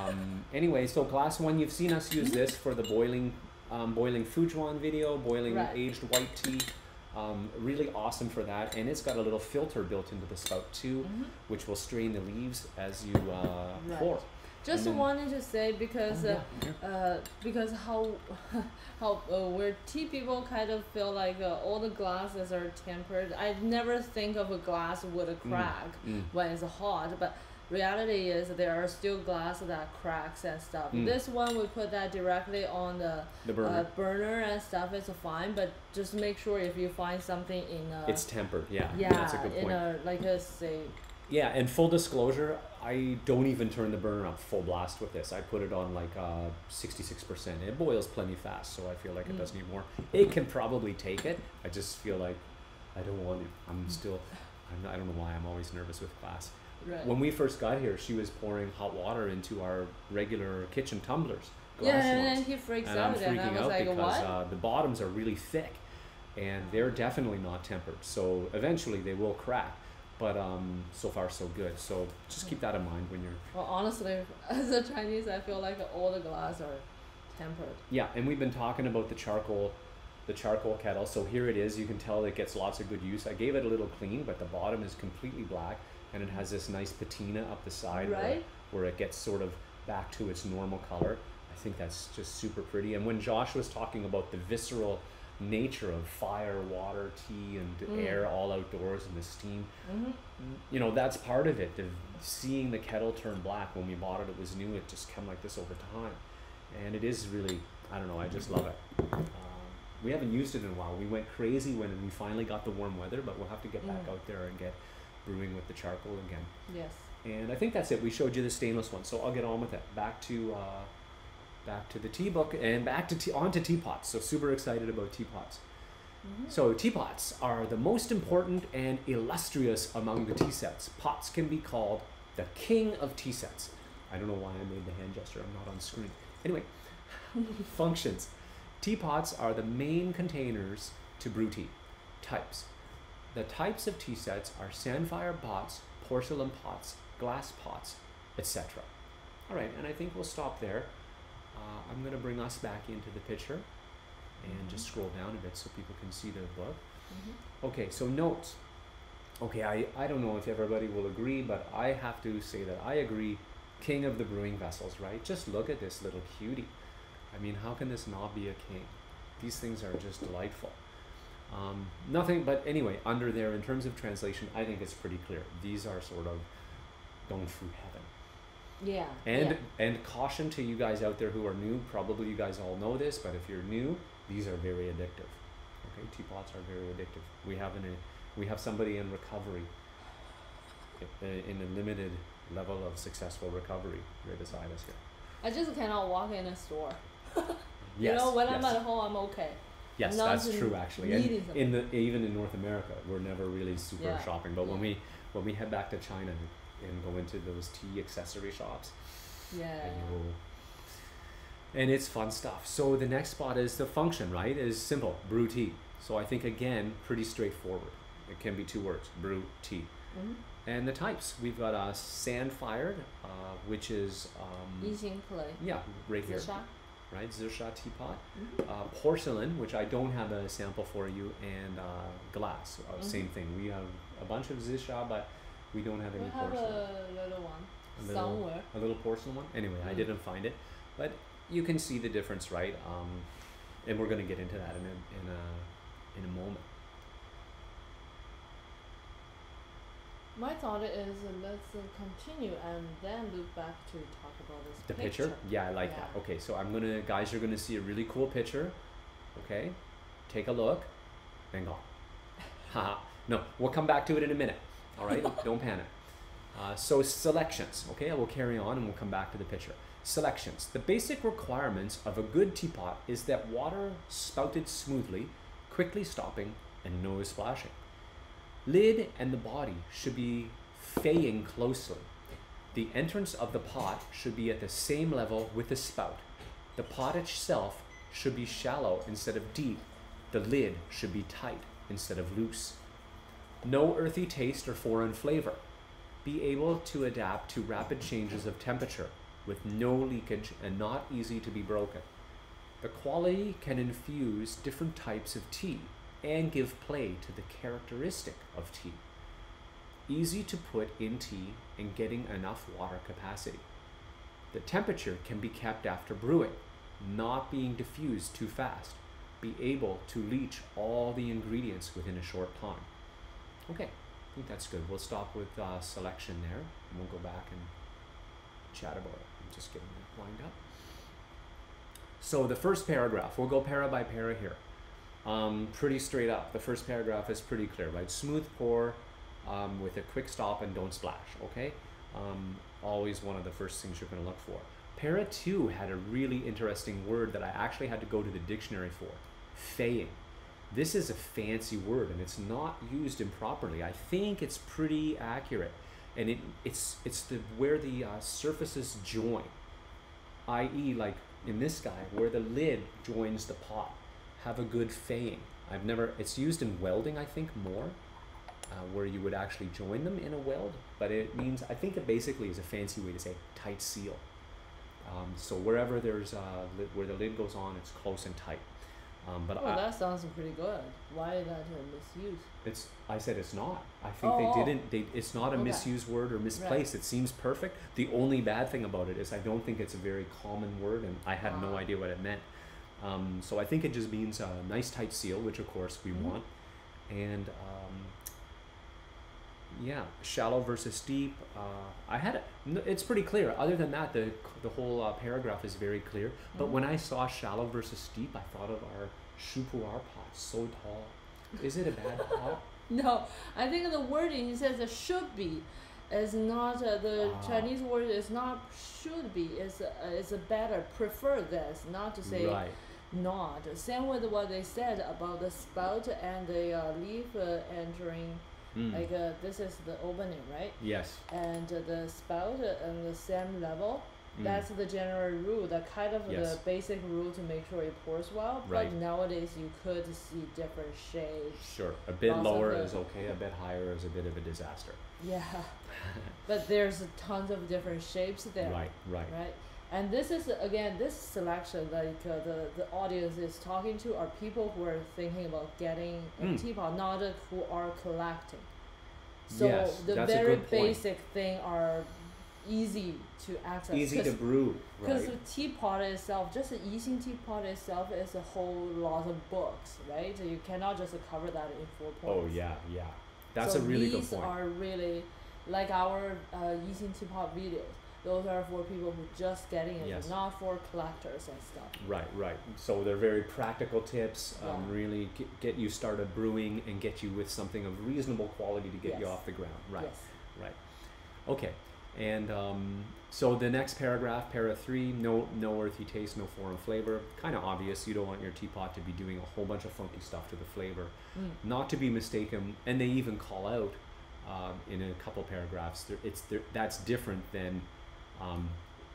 Speaker 1: Um, (laughs) anyway, so class one, you've seen us use this for the boiling, um, boiling Fujuan video, boiling
Speaker 2: Right.
Speaker 1: aged white tea. Um, really awesome for that, and it's got a little filter built into the spout too,
Speaker 2: Mhm.
Speaker 1: which will strain the leaves as you uh,
Speaker 2: Right.
Speaker 1: pour.
Speaker 2: Just
Speaker 1: then-
Speaker 2: wanted to say because
Speaker 1: Oh,
Speaker 2: uh,
Speaker 1: yeah, yeah.
Speaker 2: uh, because how (laughs) how uh, where tea people kind of feel like uh, all the glasses are tempered. I never think of a glass with a crack
Speaker 1: Mm.
Speaker 2: when it's hot, but reality is there are still glass that cracks and stuff.
Speaker 1: Mm.
Speaker 2: This one we put that directly on the
Speaker 1: The burner.
Speaker 2: uh, burner and stuff. It's fine, but just make sure if you find something in a
Speaker 1: it's tempered, yeah.
Speaker 2: yeah
Speaker 1: that's a good
Speaker 2: in a like a say
Speaker 1: Yeah, and full disclosure, I don't even turn the burner on full blast with this. I put it on like uh, 66%. It boils plenty fast, so I feel like it
Speaker 2: Mm.
Speaker 1: does need more. It can probably take it. I just feel like I don't want to. I'm still, I'm not, I don't know why I'm always nervous with glass.
Speaker 2: Right.
Speaker 1: When we first got here, she was pouring hot water into our regular kitchen tumblers.
Speaker 2: yeah, and
Speaker 1: ones
Speaker 2: then he freaks
Speaker 1: and I'm
Speaker 2: out, and I
Speaker 1: freaking
Speaker 2: was
Speaker 1: out
Speaker 2: like,
Speaker 1: because uh, the bottoms are really thick, and they're definitely not tempered. So eventually they will crack. But um, so far so good. So just keep that in mind when you're.
Speaker 2: Well, honestly, (laughs) as a Chinese, I feel like all the glass are tempered.
Speaker 1: Yeah, and we've been talking about the charcoal, the charcoal kettle. So here it is. You can tell it gets lots of good use. I gave it a little clean, but the bottom is completely black, and it has this nice patina up the side where,
Speaker 2: Right?
Speaker 1: where it gets sort of back to its normal color. I think that's just super pretty. And when Josh was talking about the visceral nature of fire, water, tea, and
Speaker 2: Mm.
Speaker 1: air all outdoors and the steam,
Speaker 2: Mm-hmm.
Speaker 1: you know that's part of it the seeing the kettle turn black when we bought it it was new it just came like this over time and it is really i don't know i just love it um, we haven't used it in a while we went crazy when we finally got the warm weather but we'll have to get back
Speaker 2: Mm.
Speaker 1: out there and get brewing with the charcoal again
Speaker 2: Yes.
Speaker 1: and i think that's it we showed you the stainless one so i'll get on with it back to uh, back to the tea book and back to tea on to teapots so super excited about teapots
Speaker 2: Mm-hmm.
Speaker 1: so teapots are the most important and illustrious among the tea sets. Pots can be called the king of tea sets. I don't know why I made the hand gesture. I'm not on screen. Anyway, (laughs) functions. Teapots are the main containers to brew tea. Types. The types of tea sets are sandfire pots, porcelain pots, glass pots, etc. All right, and I think we'll stop there. Uh, I'm going to bring us back into the picture and just scroll down a bit so people can see the book.
Speaker 2: Mm-hmm.
Speaker 1: Okay, so notes. Okay, I, I don't know if everybody will agree, but I have to say that I agree. King of the brewing vessels, right? Just look at this little cutie. I mean, how can this not be a king? These things are just delightful. Um, nothing, but anyway, under there, in terms of translation, I think it's pretty clear. These are sort of going through heaven.
Speaker 2: Yeah.
Speaker 1: And
Speaker 2: yeah.
Speaker 1: and caution to you guys out there who are new. Probably you guys all know this, but if you're new, these are very addictive. Okay, teapots are very addictive. We have an a, we have somebody in recovery, in a limited level of successful recovery right beside us here.
Speaker 2: I just cannot walk in a store. (laughs)
Speaker 1: Yes,
Speaker 2: you know, when
Speaker 1: yes.
Speaker 2: I'm at home, I'm okay.
Speaker 1: Yes, that's true actually. And in the even in North America, we're never really super
Speaker 2: Yeah.
Speaker 1: shopping. But when we when we head back to China and go into those tea accessory shops,
Speaker 2: Yeah.
Speaker 1: and and it's fun stuff. So the next spot is the function, right? Is simple, brew tea. So I think again, pretty straightforward. It can be two words, brew tea.
Speaker 2: Mm-hmm.
Speaker 1: And the types, we've got a sand fired, uh, which is um, yeah, right here. Right? Zisha teapot.
Speaker 2: Mhm.
Speaker 1: Uh, porcelain, which I don't have a sample for you, and uh, glass, uh,
Speaker 2: Mhm.
Speaker 1: same thing. We have a bunch of Zisha, but we don't have any We
Speaker 2: have
Speaker 1: porcelain.
Speaker 2: a little one
Speaker 1: A little-
Speaker 2: somewhere.
Speaker 1: a little porcelain one. Anyway, I
Speaker 2: Mm.
Speaker 1: didn't find it, but you can see the difference, right? Um, and we're gonna get into that in a in a in a moment.
Speaker 2: My thought is uh, let's uh, continue and then look back to talk about this
Speaker 1: The picture, yeah, I like that. Okay, so I'm gonna guys, you're gonna see a really cool picture. Okay, take a look, then go. (laughs) Haha. no, we'll come back to it in a minute. All right, (laughs) don't panic. Uh, so selections, okay, I will carry on and we'll come back to the picture. Selections. The basic requirements of a good teapot is that water spouted smoothly, quickly stopping, and no splashing. Lid and the body should be faying closely. The entrance of the pot should be at the same level with the spout. The pot itself should be shallow instead of deep. The lid should be tight instead of loose. No earthy taste or foreign flavor. Be able to adapt to rapid changes of temperature with no leakage and not easy to be broken. The quality can infuse different types of tea and give play to the characteristic of tea. Easy to put in tea and getting enough water capacity. The temperature can be kept after brewing, not being diffused too fast. Be able to leach all the ingredients within a short time. Okay, I think that's good. We'll stop with uh, selection there, and we'll go back and chat about it. I'm just getting that lined up. So the first paragraph, we'll go para by para here. Um, pretty straight up. The first paragraph is pretty clear, right? Smooth pour um, with a quick stop and don't splash, okay? Um, always one of the first things you're going to look for. Para 2 had a really interesting word that I actually had to go to the dictionary for faying. This is a fancy word and it's not used improperly. I think it's pretty accurate. And it, it's, it's the, where the uh, surfaces join, i.e., like in this guy, where the lid joins the pot. Have a good faying. I've never, it's used in welding, I think, more, uh, where you would actually join them in a weld, but it means, I think it basically is a fancy way to say tight seal. Um, so wherever there's, uh, lid, where the lid goes on, it's close and tight. Um, but
Speaker 2: Oh,
Speaker 1: I,
Speaker 2: that sounds pretty good. Why is that a misuse?
Speaker 1: it's, I said it's not. I think
Speaker 2: Oh,
Speaker 1: they didn't, they, it's not a
Speaker 2: Okay.
Speaker 1: misused word or misplaced. It seems perfect. The only bad thing about it is I don't think it's a very common word and I had no
Speaker 2: Ah.
Speaker 1: idea what it meant. Um, so I think it just means a nice tight seal, which of course we
Speaker 2: Mhm.
Speaker 1: want. And um, yeah, shallow versus deep. Uh, I had it. It's pretty clear. Other than that, the the whole uh, paragraph is very clear. But
Speaker 2: Mhm.
Speaker 1: when I saw shallow versus deep, I thought of our shupuar pot, so tall. Is it a bad (laughs) pot?
Speaker 2: No, I think the wording he says it should be is not uh, the
Speaker 1: Ah.
Speaker 2: Chinese word is not should be It's uh, is a better prefer this not to say
Speaker 1: right.
Speaker 2: Not same with what they said about the spout and the uh, leaf uh, entering
Speaker 1: Mm.
Speaker 2: like uh, this is the opening right
Speaker 1: yes.
Speaker 2: and uh, the spout uh, on the same level
Speaker 1: Mm.
Speaker 2: that's the general rule the kind of
Speaker 1: Yes.
Speaker 2: the basic rule to make sure it pours well
Speaker 1: Right.
Speaker 2: but nowadays you could see different shapes
Speaker 1: Sure. A bit lower is okay. A bit higher is a bit of a disaster.
Speaker 2: yeah (laughs) but there's tons of different shapes there
Speaker 1: Right. Right.
Speaker 2: right and this is again this selection like uh, the the audience is talking to are people who are thinking about getting a
Speaker 1: Mm.
Speaker 2: teapot not uh, who are collecting so
Speaker 1: Yes,
Speaker 2: the
Speaker 1: that's a
Speaker 2: very basic thing are easy to access
Speaker 1: Easy to brew.
Speaker 2: because
Speaker 1: Right.
Speaker 2: the teapot itself, just the Yixing teapot itself, is a whole lot of books, right? So you cannot just cover that in four points.
Speaker 1: Oh yeah. Yeah. That's
Speaker 2: so
Speaker 1: a really good
Speaker 2: these
Speaker 1: point.
Speaker 2: are really like our uh, Yixing teapot videos. Those are for people who just getting it,
Speaker 1: Yes.
Speaker 2: not for collectors and stuff.
Speaker 1: Right, right. So they're very practical tips. Um,
Speaker 2: Yeah.
Speaker 1: really get, get you started brewing and get you with something of reasonable quality to get you off the ground. Right,
Speaker 2: Yes.
Speaker 1: right. Okay. And um, so the next paragraph, para three, no no earthy taste, no foreign flavor. Kind of obvious. You don't want your teapot to be doing a whole bunch of funky stuff to the flavor.
Speaker 2: Mm.
Speaker 1: Not to be mistaken, and they even call out um, in a couple paragraphs. There, it's that's different than um,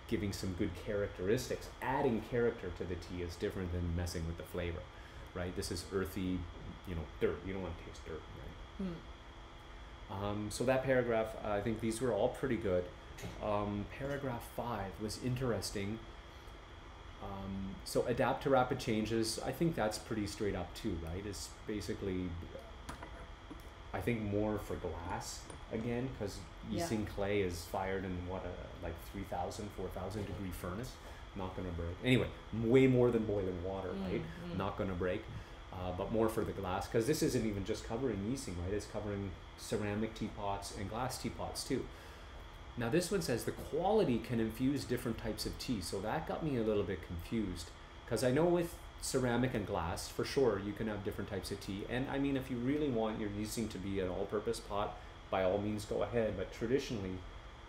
Speaker 1: giving some good characteristics. Adding character to the tea is different than messing with the flavor, right? This is earthy, you know, dirt. You don't want to taste dirt, right?
Speaker 2: Mm.
Speaker 1: Um, so that paragraph, I think these were all pretty good. Um, paragraph five was interesting. Um, so adapt to rapid changes. I think that's pretty straight up too, right? It's basically, I think more for glass again, because
Speaker 2: Yeah.
Speaker 1: using clay is fired in what a like 3,000, 4,000 degree furnace. Not gonna break. Anyway, way more than boiling water, right?
Speaker 2: Mm, mm.
Speaker 1: Not gonna break. Uh, but more for the glass because this isn't even just covering Yixing, right? It's covering ceramic teapots and glass teapots too. Now this one says the quality can infuse different types of tea, so that got me a little bit confused because I know with ceramic and glass for sure you can have different types of tea, and I mean if you really want your Yixing to be an all-purpose pot, by all means go ahead. But traditionally,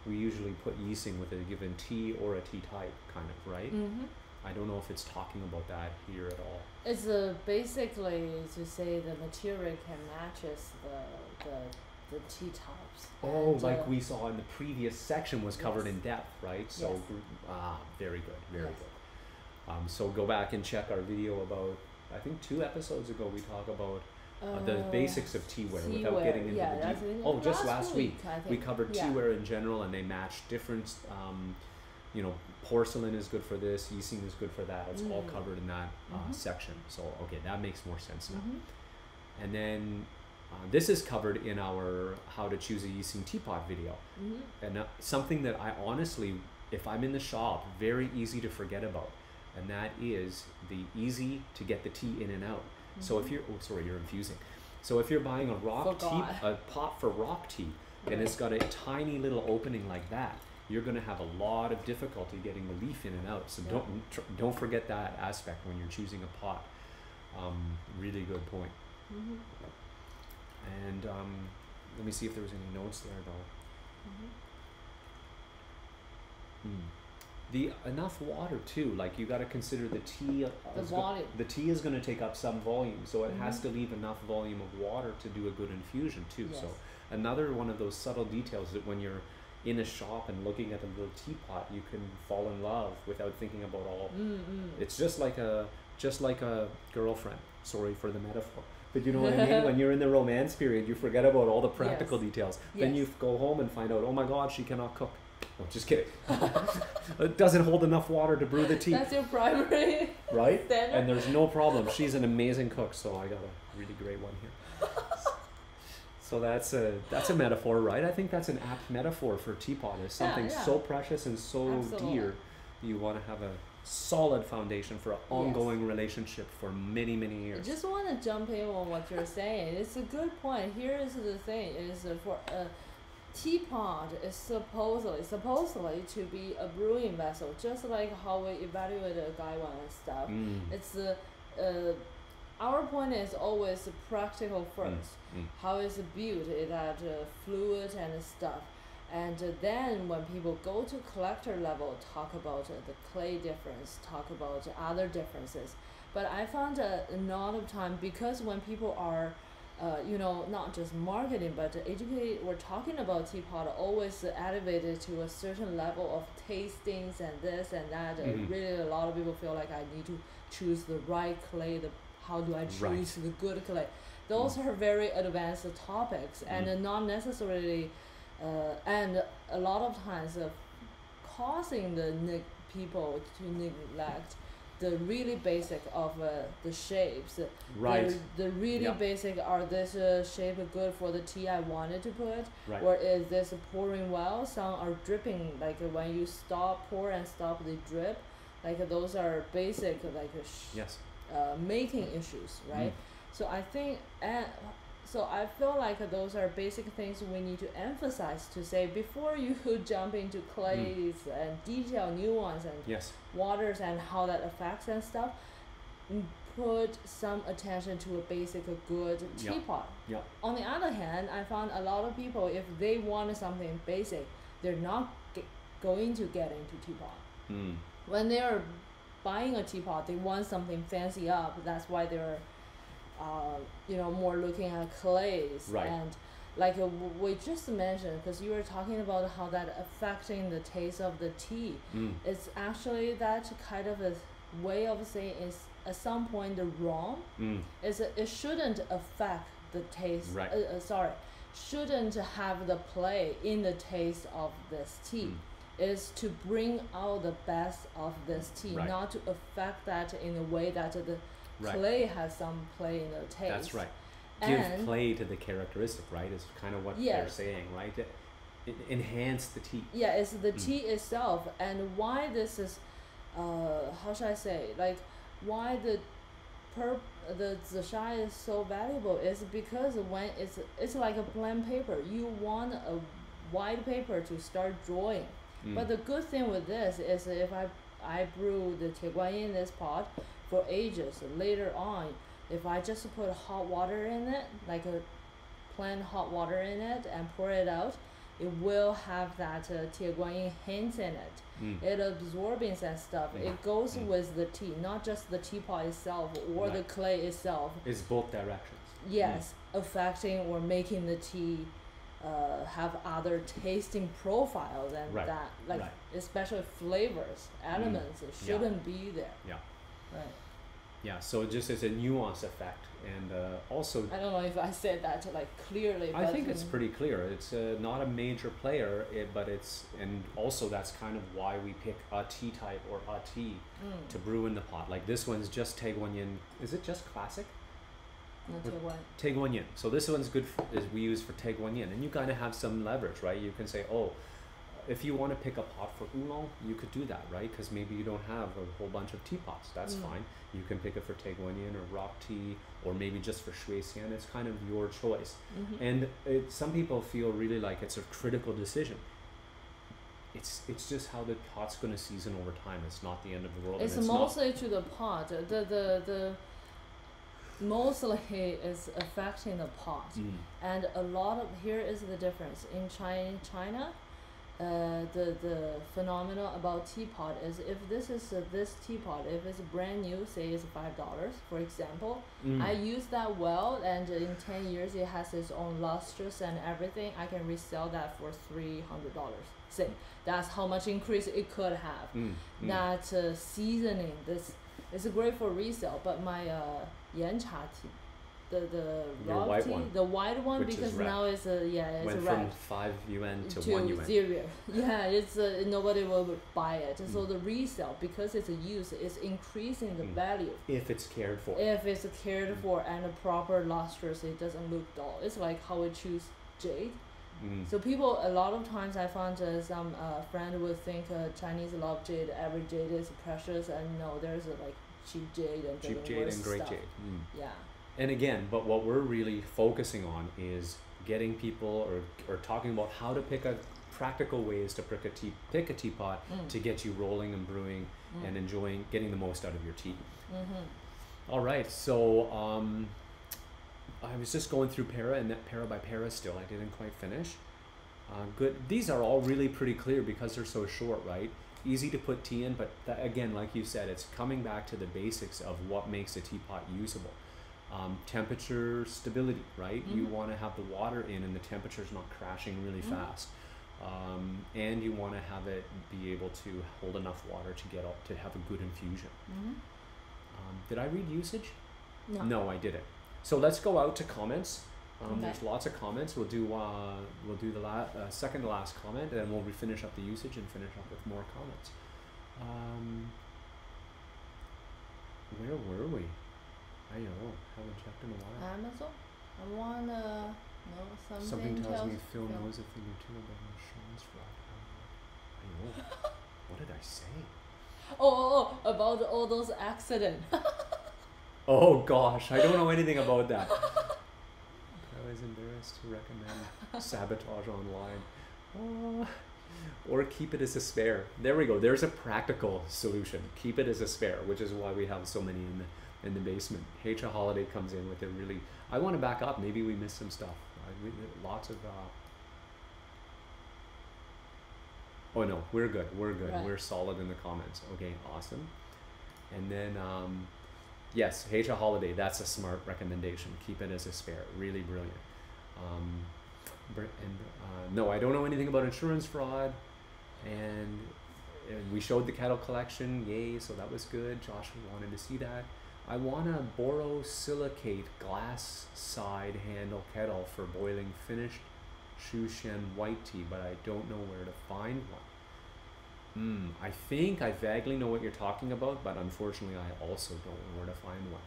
Speaker 1: we usually put Yixing with a given tea or a tea type, kind of, right?
Speaker 2: Mm-hmm.
Speaker 1: I don't know if it's talking about that here at all.
Speaker 2: It's uh, basically to say the material can matches the the, the tea types.
Speaker 1: Oh,
Speaker 2: and,
Speaker 1: like
Speaker 2: uh,
Speaker 1: we saw in the previous section was covered
Speaker 2: Yes.
Speaker 1: in depth, right? So,
Speaker 2: Yes.
Speaker 1: ah, very good, very
Speaker 2: Yes.
Speaker 1: good. Um, so go back and check our video about. I think two episodes ago we talk about uh, the
Speaker 2: uh,
Speaker 1: basics of teaware without
Speaker 2: teaware,
Speaker 1: getting into
Speaker 2: yeah,
Speaker 1: the deep. Oh, just last week
Speaker 2: I
Speaker 1: we covered
Speaker 2: yeah.
Speaker 1: teaware in general, and they match different. Um, you know, porcelain is good for this, Yixing is good for that. It's all
Speaker 2: Mm.
Speaker 1: covered in that uh,
Speaker 2: Mhm.
Speaker 1: section. So okay, that makes more sense now.
Speaker 2: Mhm.
Speaker 1: And then uh, this is covered in our how to choose a Yixing teapot video
Speaker 2: Mhm.
Speaker 1: and uh, something that I honestly, if I'm in the shop, very easy to forget about, and that is the easy to get the tea in and out. So if
Speaker 2: Mhm.
Speaker 1: you're, oh sorry, you're infusing. So if you're buying a rock tea, a pot for rock tea, and it's got a tiny little opening like that, you're going to have a lot of difficulty getting the leaf in and out. So
Speaker 2: Yeah.
Speaker 1: don't tr- don't forget that aspect when you're choosing a pot. Um, really good point.
Speaker 2: Mhm.
Speaker 1: And um, let me see if there was any notes there though.
Speaker 2: Mhm.
Speaker 1: Mm. The enough water too. Like you got to consider the tea.
Speaker 2: The
Speaker 1: go- the tea is going to take up some volume, so it has
Speaker 2: Mhm.
Speaker 1: to leave enough volume of water to do a good infusion too. So another one of those subtle details that when you're in a shop and looking at a little teapot, you can fall in love without thinking about all.
Speaker 2: Mm, mm.
Speaker 1: It's just like a just like a girlfriend. Sorry for the metaphor. But you know what I mean? (laughs) when you're in the romance period, you forget about all the practical
Speaker 2: Yes.
Speaker 1: details. Then you go home and find out, oh my God, she cannot cook. Oh, just kidding. (laughs) it doesn't hold enough water to brew the tea,
Speaker 2: That's your primary
Speaker 1: right?
Speaker 2: standard.
Speaker 1: And there's no problem. She's an amazing cook, so I got a really great one here. (laughs) So that's a that's a metaphor, right? I think that's an apt metaphor for teapot. Is something
Speaker 2: yeah.
Speaker 1: so precious and so
Speaker 2: Absolutely.
Speaker 1: dear, you want to have a solid foundation for an ongoing relationship for many many years.
Speaker 2: I just want to jump in on what you're saying. It's a good point. Here is the thing: is uh, for a teapot is supposedly supposedly to be a brewing vessel, just like how we evaluate a gaiwan and stuff.
Speaker 1: Mm,
Speaker 2: It's uh, uh, our point is always practical first.
Speaker 1: mm.
Speaker 2: How is it built? It that uh, fluid and stuff. And then when people go to collector level, talk about uh, the clay difference, talk about other differences. But I found uh, a lot of time because when people are, uh, you know, not just marketing but educate, we're talking about teapot always elevated to a certain level of tastings and this and that. Uh,
Speaker 1: Mhm.
Speaker 2: really, a lot of people feel like I need to choose the right clay. The how do I choose
Speaker 1: Right.
Speaker 2: the good clay? Those are very advanced topics and
Speaker 1: Mm.
Speaker 2: uh, not necessarily, uh, and a lot of times uh, causing the neg- people to neglect the really basic of uh, the shapes.
Speaker 1: Right,
Speaker 2: The, the really
Speaker 1: Yeah.
Speaker 2: basic are this uh, shape good for the tea I wanted to put,
Speaker 1: right.
Speaker 2: or is this pouring well? Some are dripping, like when you stop pour and stop the drip, like those are basic like uh, sh-
Speaker 1: yes.
Speaker 2: uh, making issues, right? So I think, and so I feel like those are basic things we need to emphasize to say before you (laughs) jump into clays and detail nuance and
Speaker 1: Yes.
Speaker 2: waters and how that affects and stuff. mm, Put some attention to a basic good teapot.
Speaker 1: Yeah.
Speaker 2: On the other hand, I found a lot of people, if they want something basic, they're not going to get into teapot
Speaker 1: Mm.
Speaker 2: when they're buying a teapot, they want something fancy up. That's why they're, uh, you know, more looking at clays
Speaker 1: Right.
Speaker 2: and like uh, we just mentioned because you were talking about how that affecting the taste of the tea.
Speaker 1: Mm.
Speaker 2: It's actually that kind of a way of saying is at some point the wrong
Speaker 1: Mm.
Speaker 2: is it shouldn't affect the taste.
Speaker 1: Right.
Speaker 2: Uh, uh, sorry, shouldn't have the play in the taste of this tea
Speaker 1: Mm.
Speaker 2: is to bring out the best of this tea,
Speaker 1: Right.
Speaker 2: not to affect that in a way that the
Speaker 1: Right.
Speaker 2: clay has some play in the taste.
Speaker 1: That's right. Give
Speaker 2: And
Speaker 1: play to the characteristic, right? Is kind of what they're saying, right? It, enhance the tea.
Speaker 2: yeah, it's the
Speaker 1: Mm.
Speaker 2: tea itself, and why this is, uh, how should I say, like why the per the the shy is so valuable is because when it's it's like a blank paper, you want a white paper to start drawing.
Speaker 1: Mm.
Speaker 2: But the good thing with this is if I I brew the Tieguanyin in this pot for ages. Later on, if I just put hot water in it, like a plain hot water in it and pour it out, it will have that uh, Tie Guanyin hint in it.
Speaker 1: Mm.
Speaker 2: It absorbs and stuff.
Speaker 1: Mm.
Speaker 2: It hmm. goes
Speaker 1: mm.
Speaker 2: with the tea, not just the teapot itself or
Speaker 1: right.
Speaker 2: the clay itself.
Speaker 1: It's both directions.
Speaker 2: Yes, affecting or making the tea uh, have other tasting profiles and
Speaker 1: right.
Speaker 2: that, like
Speaker 1: right.
Speaker 2: especially flavors, hmm. elements. It shouldn't yeah. be there.
Speaker 1: Yeah.
Speaker 2: Right.
Speaker 1: Yeah, so it just as a nuance effect, and uh, also
Speaker 2: I don't know if I said that like clearly.
Speaker 1: I think it's pretty clear. It's uh, not a major player, it, but it's and also that's kind of why we pick a tea type or a tea
Speaker 2: Mm,
Speaker 1: to brew in the pot. Like this one's just Tie Guan Yin. Is it just classic?
Speaker 2: not
Speaker 1: with-
Speaker 2: too. Tie
Speaker 1: Guan Yin. So this one's good. For, is we use for Tie Guan Yin, and you kind of have some leverage, right? You can say, oh, if you want to pick a pot for oolong, you could do that, right? Because maybe you don't have a whole bunch of teapots. That's
Speaker 2: Mm.
Speaker 1: fine. You can pick it for Tie Guan Yin or rock tea, or maybe just for Shui Xian. It's kind of your choice.
Speaker 2: Mhm.
Speaker 1: And it, some people feel really like it's a critical decision. It's it's just how the pot's going to season over time. It's not the end of the world.
Speaker 2: It's
Speaker 1: it's not-
Speaker 2: mostly to the pot. The the the mostly is affecting the pot.
Speaker 1: Mm.
Speaker 2: And a lot of here is the difference in China. China, uh, the the phenomena about teapot is if this is uh, this teapot, if it's brand new, say it's five dollars, for example,
Speaker 1: Mm.
Speaker 2: I use that well, and in ten years it has its own lustrous and everything. I can resell that for three hundred dollars. Say that's how much increase it could have.
Speaker 1: Mm. Mm.
Speaker 2: That uh, seasoning, this is great for resale, but my uh, 岩茶 tea, the the raw
Speaker 1: white
Speaker 2: tea,
Speaker 1: one,
Speaker 2: the white one because now it's a yeah it's
Speaker 1: Went
Speaker 2: a
Speaker 1: from five yuan to, one yuan.
Speaker 2: zero. (laughs) Yeah, it's uh, (laughs) nobody will buy it. So
Speaker 1: Mm.
Speaker 2: the resale because it's a use is increasing the
Speaker 1: Mm.
Speaker 2: value.
Speaker 1: If it's cared for.
Speaker 2: If it's cared
Speaker 1: Mm.
Speaker 2: for and a proper lustrous, it doesn't look dull. It's like how we choose jade.
Speaker 1: Mm.
Speaker 2: So people, a lot of times I found uh, some uh, friend would think uh, Chinese love jade, every jade is precious, and no, there's a, like cheap jade and
Speaker 1: cheap jade and great
Speaker 2: stuff.
Speaker 1: jade. Mm.
Speaker 2: Yeah.
Speaker 1: And again, but what we're really focusing on is getting people or, or talking about how to pick a practical ways to pick a tea, pick a teapot
Speaker 2: Mm.
Speaker 1: to get you rolling and brewing
Speaker 2: Mm.
Speaker 1: and enjoying getting the most out of your tea.
Speaker 2: Mm-hmm.
Speaker 1: All right, so um, I was just going through para and that para by para still. I didn't quite finish. Uh, good. These are all really pretty clear because they're so short, right? Easy to put tea in, but that, again, like you said, it's coming back to the basics of what makes a teapot usable. Um, temperature stability, right? You
Speaker 2: Mhm.
Speaker 1: want to have the water in and the temperature's not crashing really
Speaker 2: Mhm.
Speaker 1: fast. Um, and you want to have it be able to hold enough water to get up to have a good infusion.
Speaker 2: Mm-hmm.
Speaker 1: Um, did I read usage?
Speaker 2: No.
Speaker 1: No, I didn't. So let's go out to comments. Um,
Speaker 2: Okay.
Speaker 1: There's lots of comments. We'll do uh, we'll do the la- uh, second to last comment, and then we'll finish up the usage and finish up with more comments. Um, where were we? I know. Haven't checked in a while.
Speaker 2: Amazon. I wanna no something,
Speaker 1: Something tells me Phil knows a thing or two about insurance fraud. I know. (laughs) what did I say?
Speaker 2: Oh, oh, oh, about all those accidents. (laughs)
Speaker 1: Oh gosh, I don't know anything about that. (laughs) I was embarrassed to recommend sabotage online. Uh, or keep it as a spare. There we go. There's a practical solution. Keep it as a spare, which is why we have so many in the in the basement. H Holiday comes in with a really. I want to back up. Maybe we missed some stuff. Uh, we, lots of. Uh, oh no, we're good. We're good.
Speaker 2: Right.
Speaker 1: We're solid in the comments. Okay, awesome. And then. Um, Yes, H a holiday. That's a smart recommendation. Keep it as a spare. Really brilliant. Um, and uh, no, I don't know anything about insurance fraud. And, and we showed the kettle collection. Yay! So that was good. Josh wanted to see that. I want a borosilicate glass side handle kettle for boiling finished Shushen white tea, but I don't know where to find one. Hmm, I think I vaguely know what you're talking about, but unfortunately I also don't know where to find one.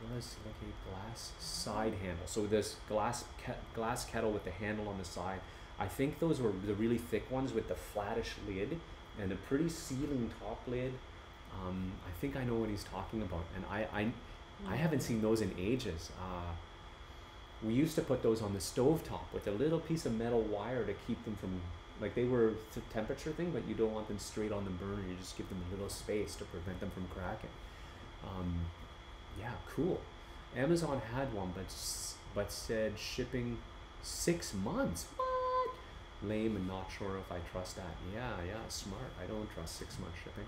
Speaker 1: What is like a glass side handle? So this glass ke- glass kettle with the handle on the side. I think those were the really thick ones with the flattish lid and a pretty sealing top lid. Um, I think I know what he's talking about, and I I, I haven't seen those in ages. Uh, we used to put those on the stove top with a little piece of metal wire to keep them from like they were the temperature thing, but you don't want them straight on the burner. You just give them a little space to prevent them from cracking. Um, yeah, cool. Amazon had one, but but said shipping six months. What? Lame and not sure if I trust that. Yeah, yeah, smart. I don't trust six month shipping.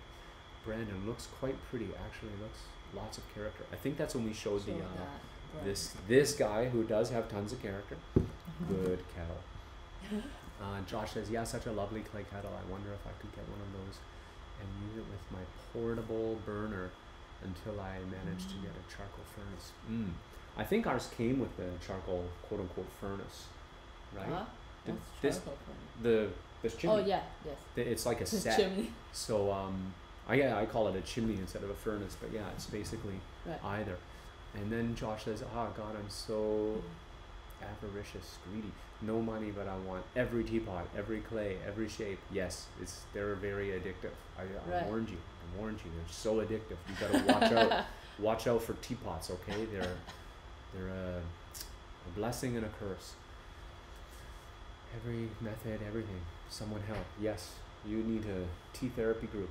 Speaker 1: Brandon looks quite pretty. Actually, looks lots of character. I think that's when we showed
Speaker 2: Show
Speaker 1: the uh,
Speaker 2: that,
Speaker 1: this this guy who does have tons of character. Good kettle. (laughs) Uh, Josh says, "Yeah, such a lovely clay kettle. I wonder if I could get one of those and use it with my portable burner until I manage to get a charcoal furnace." Mm. I think ours came with the charcoal quote unquote furnace, right?
Speaker 2: Huh?
Speaker 1: Did this-
Speaker 2: charcoal furnace?
Speaker 1: The this chimney.
Speaker 2: Oh yeah, yes.
Speaker 1: The- It's like a (laughs)
Speaker 2: The
Speaker 1: set.
Speaker 2: chimney.
Speaker 1: So um, I yeah, I call it a chimney instead of a furnace, but yeah, it's basically
Speaker 2: Right.
Speaker 1: either. And then Josh says, "Ah, God, I'm so avaricious, greedy. No money, but I want every teapot, every clay, every shape. Yes, it's they're very addictive. I, I
Speaker 2: Right.
Speaker 1: warned you. I warned you. They're so addictive. You gotta watch out. (laughs) Watch out for teapots. Okay, they're they're a, a blessing and a curse. Every method, everything. Someone help. Yes, you need a tea therapy group.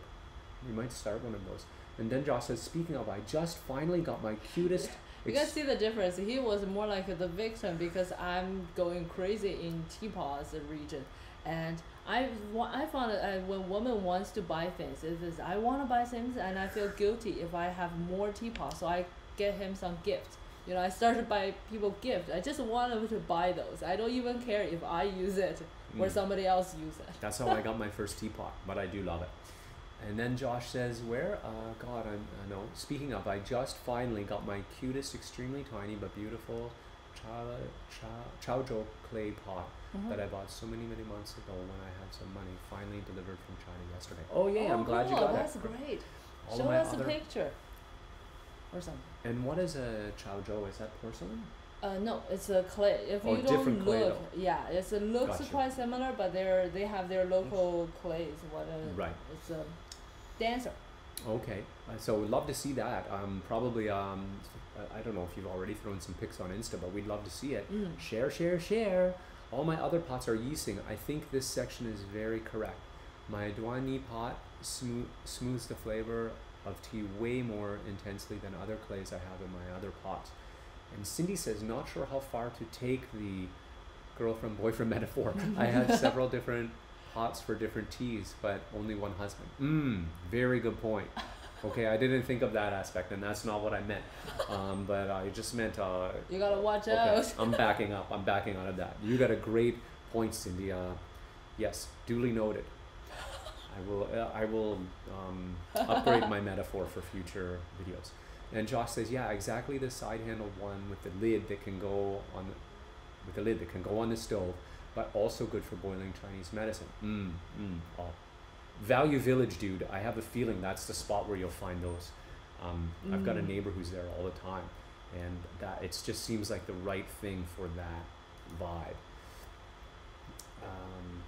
Speaker 1: You might start one of those. And then Josh says, speaking of, I just finally got my cutest.
Speaker 2: You guys see the difference. He was more like the victim because I'm going crazy in teapots region, and I I found that uh, when woman wants to buy things, it is I want to buy things and I feel guilty if I have more teapots, so I get him some gifts. You know, I started buy people gifts. I just want them to buy those. I don't even care if I use it or
Speaker 1: Mm.
Speaker 2: somebody else use it.
Speaker 1: That's how I got my first teapot, but I do love it. And then Josh says, "Where? Uh, God, I'm uh, no. Speaking of, I just finally got my cutest, extremely tiny but beautiful Chow Chow Chow clay pot that I bought so many many months ago when I had some money. Finally delivered from China yesterday. Oh yeah,
Speaker 2: oh,
Speaker 1: I'm glad
Speaker 2: cool.
Speaker 1: you got
Speaker 2: That's
Speaker 1: it.
Speaker 2: great.
Speaker 1: All
Speaker 2: Show us a picture. Or something.
Speaker 1: And what is a Chaozhou? Is that porcelain?
Speaker 2: Uh, no, it's a clay. If
Speaker 1: Oh,
Speaker 2: you
Speaker 1: different
Speaker 2: don't
Speaker 1: clay
Speaker 2: look, yeah, it's it looks
Speaker 1: Gotcha.
Speaker 2: quite similar, but they're they have their local clays. What uh,
Speaker 1: Right.
Speaker 2: It's a dancer.
Speaker 1: Okay, uh, so we'd love to see that. Um, probably um, I- I don't know if you've already thrown some pics on Insta, but we'd love to see it.
Speaker 2: Mm.
Speaker 1: Share, share, share. All my other pots are Yixing. I think this section is very correct. My Duanni pot smooth, smooths the flavor of tea way more intensely than other clays I have in my other pots. And Cindy says, not sure how far to take the girlfriend boyfriend metaphor. (laughs) I have several different pots for different teas, but only one husband. Mmm, very good point. (laughs) Okay, I didn't think of that aspect, and that's not what I meant. Um, but I just meant uh,
Speaker 2: You gotta watch
Speaker 1: Okay,
Speaker 2: out.
Speaker 1: I'm backing up. I'm backing out of that. You got a great point, Cindy. Uh, yes, duly noted. I will. Uh, I will um, upgrade my (laughs) metaphor for future videos. And Josh says, yeah, exactly the side handle one with the lid that can go on, the, with the lid that can go on the stove, but also good for boiling Chinese medicine. Mm, mm. Oh. Value Village, dude. I have a feeling that's the spot where you'll find those. Um, I've got a
Speaker 2: Mm.
Speaker 1: neighbor who's there all the time, and that it just seems like the right thing for that vibe. Um,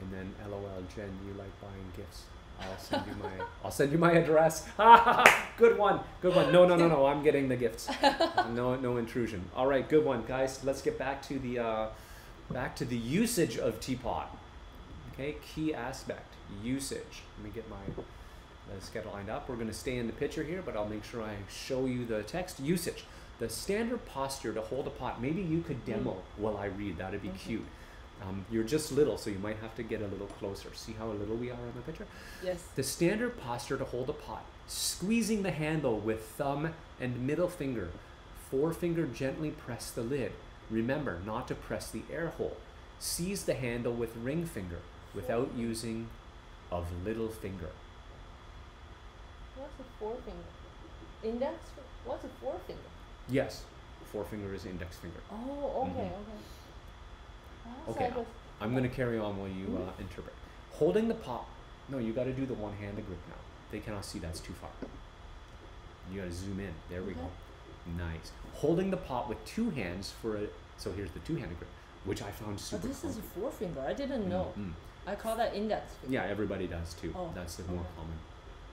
Speaker 1: and then LOL, Jen, you like buying gifts. I'll send you my (laughs) I'll send you my address. (laughs) good one, good one. No, no, no, no. I'm getting the gifts. (laughs) no, no intrusion. All right, good one, guys. Let's get back to the uh, back to the usage of teapot. Okay, key aspect usage. Let me get my let's lined up. We're going to stay in the picture here, but I'll make sure I show you the text usage. The standard posture to hold a pot. Maybe you could demo while I read. That'd be
Speaker 2: Okay.
Speaker 1: cute. Um, you're just little, so you might have to get a little closer. See how little we are in the picture?
Speaker 2: Yes.
Speaker 1: The standard posture to hold a pot, squeezing the handle with thumb and middle finger. Forefinger gently press the lid. Remember not to press the air hole. Seize the handle with ring finger without using of little finger.
Speaker 2: What's a forefinger? Index. What's a forefinger?
Speaker 1: Yes, forefinger is index finger.
Speaker 2: Oh, okay,
Speaker 1: Mhm.
Speaker 2: okay. Ah,
Speaker 1: Okay,
Speaker 2: so
Speaker 1: I'm going to carry on while you uh, interpret. Holding the pot. No, you got to do the one-handed grip now. They cannot see that's too far. You got to zoom in. There we
Speaker 2: Okay.
Speaker 1: go. Nice. Holding the pot with two hands for a. So here's the two-handed grip, which I found super.
Speaker 2: this is a forefinger. I didn't know.
Speaker 1: Mm.
Speaker 2: I call that index finger.
Speaker 1: Yeah, everybody does too.
Speaker 2: Oh,
Speaker 1: That's the more
Speaker 2: okay.
Speaker 1: common.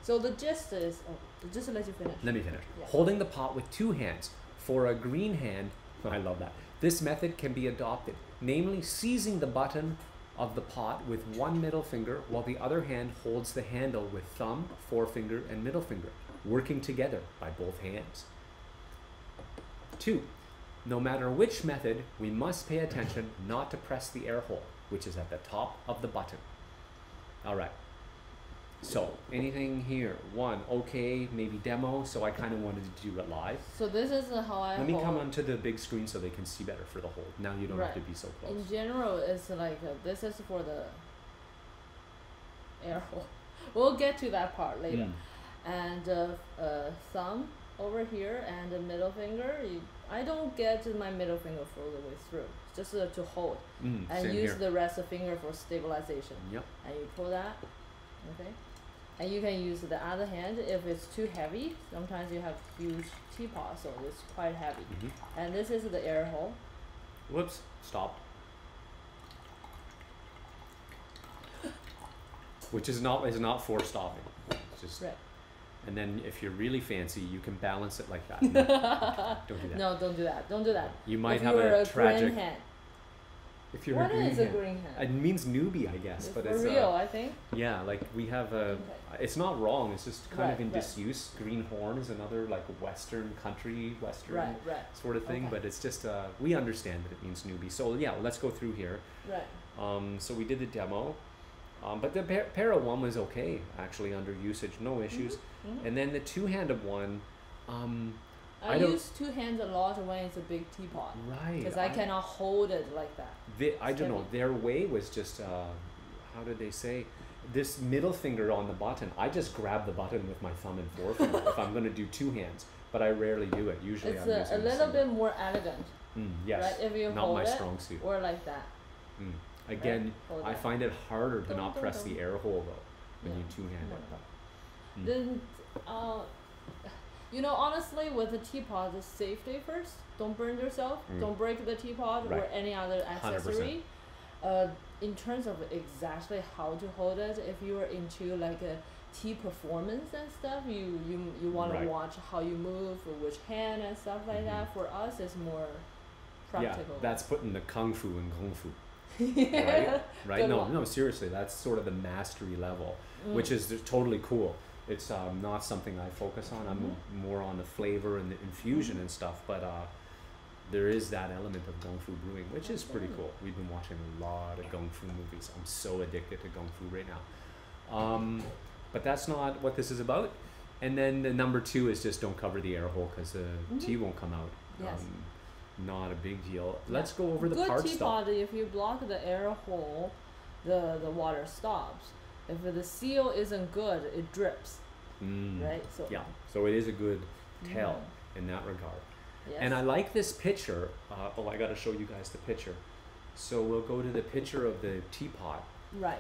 Speaker 2: So the gist is, oh, just to let you finish.
Speaker 1: Let me finish.
Speaker 2: Yeah.
Speaker 1: Holding the pot with two hands. For a green hand, (laughs) I love that. This method can be adopted, namely seizing the button of the pot with one middle finger while the other hand holds the handle with thumb, forefinger, and middle finger, working together by both hands. Two, No matter which method, we must pay attention not to press the air hole, which is at the top of the button. All right. So anything here? One, okay, maybe demo. So I kind of wanted to do it live.
Speaker 2: So this is how I
Speaker 1: Let me
Speaker 2: hold.
Speaker 1: come onto the big screen so they can see better for the hold. Now you don't have to be so close.
Speaker 2: In general, it's like uh, this is for the air hole. (laughs) We'll get to that part later.
Speaker 1: Mm.
Speaker 2: And uh, uh, thumb over here and the middle finger. You, I don't get my middle finger all the way through, just uh, to hold.
Speaker 1: Mm,
Speaker 2: And use
Speaker 1: here.
Speaker 2: the rest of finger for stabilization.
Speaker 1: Yep.
Speaker 2: And you pull that, okay? And you can use the other hand if it's too heavy. Sometimes you have huge teapot, so it's quite heavy.
Speaker 1: hmm
Speaker 2: And this is the air hole.
Speaker 1: Whoops. Stopped. (laughs) Which is not is not for stopping. It's just
Speaker 2: Right.
Speaker 1: And then if you're really fancy, you can balance it like that. (laughs) No, don't do that.
Speaker 2: No, don't do that. Don't do that.
Speaker 1: You might
Speaker 2: if
Speaker 1: have a,
Speaker 2: a
Speaker 1: tragic. If you're
Speaker 2: What
Speaker 1: a green
Speaker 2: is a green hand?
Speaker 1: It means newbie, I guess,
Speaker 2: It's
Speaker 1: but
Speaker 2: for
Speaker 1: it's
Speaker 2: real,
Speaker 1: uh,
Speaker 2: I think.
Speaker 1: yeah, like we have a.
Speaker 2: Okay.
Speaker 1: It's not wrong. It's just kind of in
Speaker 2: right.
Speaker 1: disuse. Greenhorn is another like Western country, Western
Speaker 2: Right, right,
Speaker 1: sort of thing,
Speaker 2: Okay.
Speaker 1: but it's just uh, we understand that it means newbie. So yeah, let's go through here.
Speaker 2: right.
Speaker 1: Um, so we did the demo, um, but the par- para one was okay actually under usage, no issues.
Speaker 2: Mhm.
Speaker 1: And then the two-handed one, um,
Speaker 2: I,
Speaker 1: I don't-
Speaker 2: use two hands a lot when it's a big teapot
Speaker 1: right?
Speaker 2: because I, cannot hold it like that.
Speaker 1: The, I don't know. Their way was just uh, how did they say? This middle finger on the button. I just grab the button with my thumb and forefinger (laughs) if I'm going to do two hands, but I rarely do it. Usually
Speaker 2: It's
Speaker 1: I'm
Speaker 2: a,
Speaker 1: using
Speaker 2: a little bit more elegant,
Speaker 1: Mm, yes,
Speaker 2: right? If you
Speaker 1: not
Speaker 2: hold
Speaker 1: my
Speaker 2: it
Speaker 1: strong suit.
Speaker 2: or like that.
Speaker 1: Mm. Again,
Speaker 2: hold
Speaker 1: I find it harder to
Speaker 2: Dum,
Speaker 1: not
Speaker 2: dum,
Speaker 1: press
Speaker 2: dum.
Speaker 1: the air hole though when
Speaker 2: Yeah.
Speaker 1: you two hand
Speaker 2: Yeah.
Speaker 1: that. Mm.
Speaker 2: Then, uh, you know, honestly, with the teapot, the safety first. Don't burn yourself.
Speaker 1: Mm.
Speaker 2: Don't break the teapot or any other
Speaker 1: 100%.
Speaker 2: accessory. Uh, in terms of exactly how to hold it, if you are into like a tea performance and stuff, you you you want
Speaker 1: Right.
Speaker 2: to watch how you move, with which hand and stuff like
Speaker 1: Mhm.
Speaker 2: that. For us, it's more practical.
Speaker 1: Yeah, that's putting the kung fu in kung fu,
Speaker 2: yeah. (laughs)
Speaker 1: right? Right?
Speaker 2: Good
Speaker 1: No,
Speaker 2: one.
Speaker 1: no, seriously, that's sort of the mastery level.
Speaker 2: Mm.
Speaker 1: which is totally cool. It's um, not something I focus on. I'm
Speaker 2: Mhm.
Speaker 1: more on the flavor and the infusion and stuff. But uh, there is that element of kung fu brewing, which is pretty cool. We've been watching a lot of kung fu movies. I'm so addicted to kung fu right now. Um, but that's not what this is about. And then the number two is just don't cover the air hole because the
Speaker 2: Mhm.
Speaker 1: tea won't come out.
Speaker 2: Yes.
Speaker 1: Um, not a big deal. Let's go over the
Speaker 2: Good
Speaker 1: parts though.
Speaker 2: teapot, if you block the air hole, the the water stops. If the seal isn't good, it drips,
Speaker 1: Mm,
Speaker 2: right? So
Speaker 1: Yeah. So it is a good tell
Speaker 2: Mhm.
Speaker 1: in that regard.
Speaker 2: Yes.
Speaker 1: And I like this picture. Uh, oh, I got to show you guys the picture. So we'll go to the picture of the teapot.
Speaker 2: right.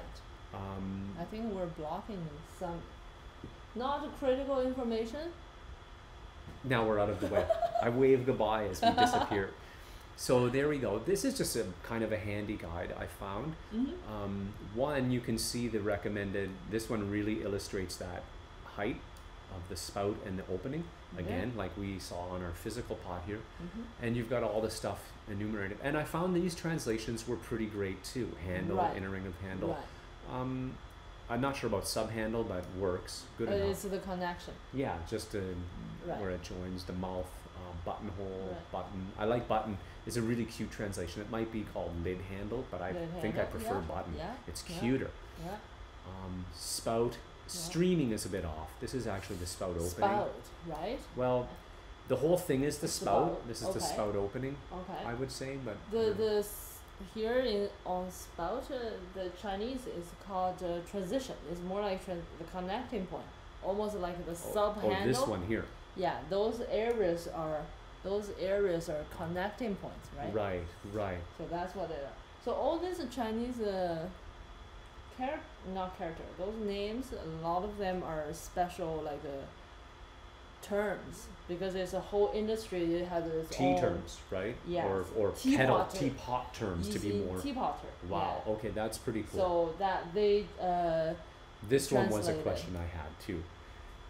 Speaker 1: Um,
Speaker 2: I think we're blocking some not critical information.
Speaker 1: now we're out of the way. (laughs) I wave goodbye as we disappear. So there we go. This is just a kind of a handy guide I found.
Speaker 2: Mm-hmm.
Speaker 1: Um, one, you can see the recommended. This one really illustrates that height of the spout and the opening. Again, like we saw on our physical pot here.
Speaker 2: Mm-hmm.
Speaker 1: and you've got all the stuff enumerated. And I found these translations were pretty great too. Handle,
Speaker 2: Right.
Speaker 1: inner ring of handle.
Speaker 2: Right.
Speaker 1: Um, I'm not sure about sub handle, but works good
Speaker 2: Uh,
Speaker 1: enough.
Speaker 2: it's the connection.
Speaker 1: Yeah, just
Speaker 2: Right.
Speaker 1: where it joins the mouth, uh, buttonhole, button. I like button. It's a really cute translation. It might be called lid handle, but I
Speaker 2: Lid
Speaker 1: think I prefer
Speaker 2: yeah,
Speaker 1: button.
Speaker 2: Yeah.
Speaker 1: It's cuter.
Speaker 2: Yeah.
Speaker 1: Um, spout. Streaming is a bit off. This is actually the spout opening.
Speaker 2: Spout, right?
Speaker 1: Well, the whole thing is the spout.
Speaker 2: spout,
Speaker 1: This is the spout opening,
Speaker 2: Okay.
Speaker 1: I would say, but
Speaker 2: The the s- here in on spout uh, the Chinese is called uh, transition. It's more like the connecting point, almost like the
Speaker 1: Oh,
Speaker 2: sub
Speaker 1: oh,
Speaker 2: handle.
Speaker 1: this one here.
Speaker 2: Yeah, those areas are those areas are connecting points, right?
Speaker 1: Right, right.
Speaker 2: So that's what it. Are. So all these Chinese uh, char- not character. Those names, a lot of them are special like uh, terms because it's a whole industry. It has its
Speaker 1: Tea
Speaker 2: own
Speaker 1: terms, right?
Speaker 2: Yes.
Speaker 1: Or or
Speaker 2: Teapot
Speaker 1: kettle teapot terms to be
Speaker 2: easy
Speaker 1: more.
Speaker 2: teapotter.
Speaker 1: Wow.
Speaker 2: Yeah.
Speaker 1: Okay, that's pretty cool.
Speaker 2: So that they uh,
Speaker 1: this one was a question I had too.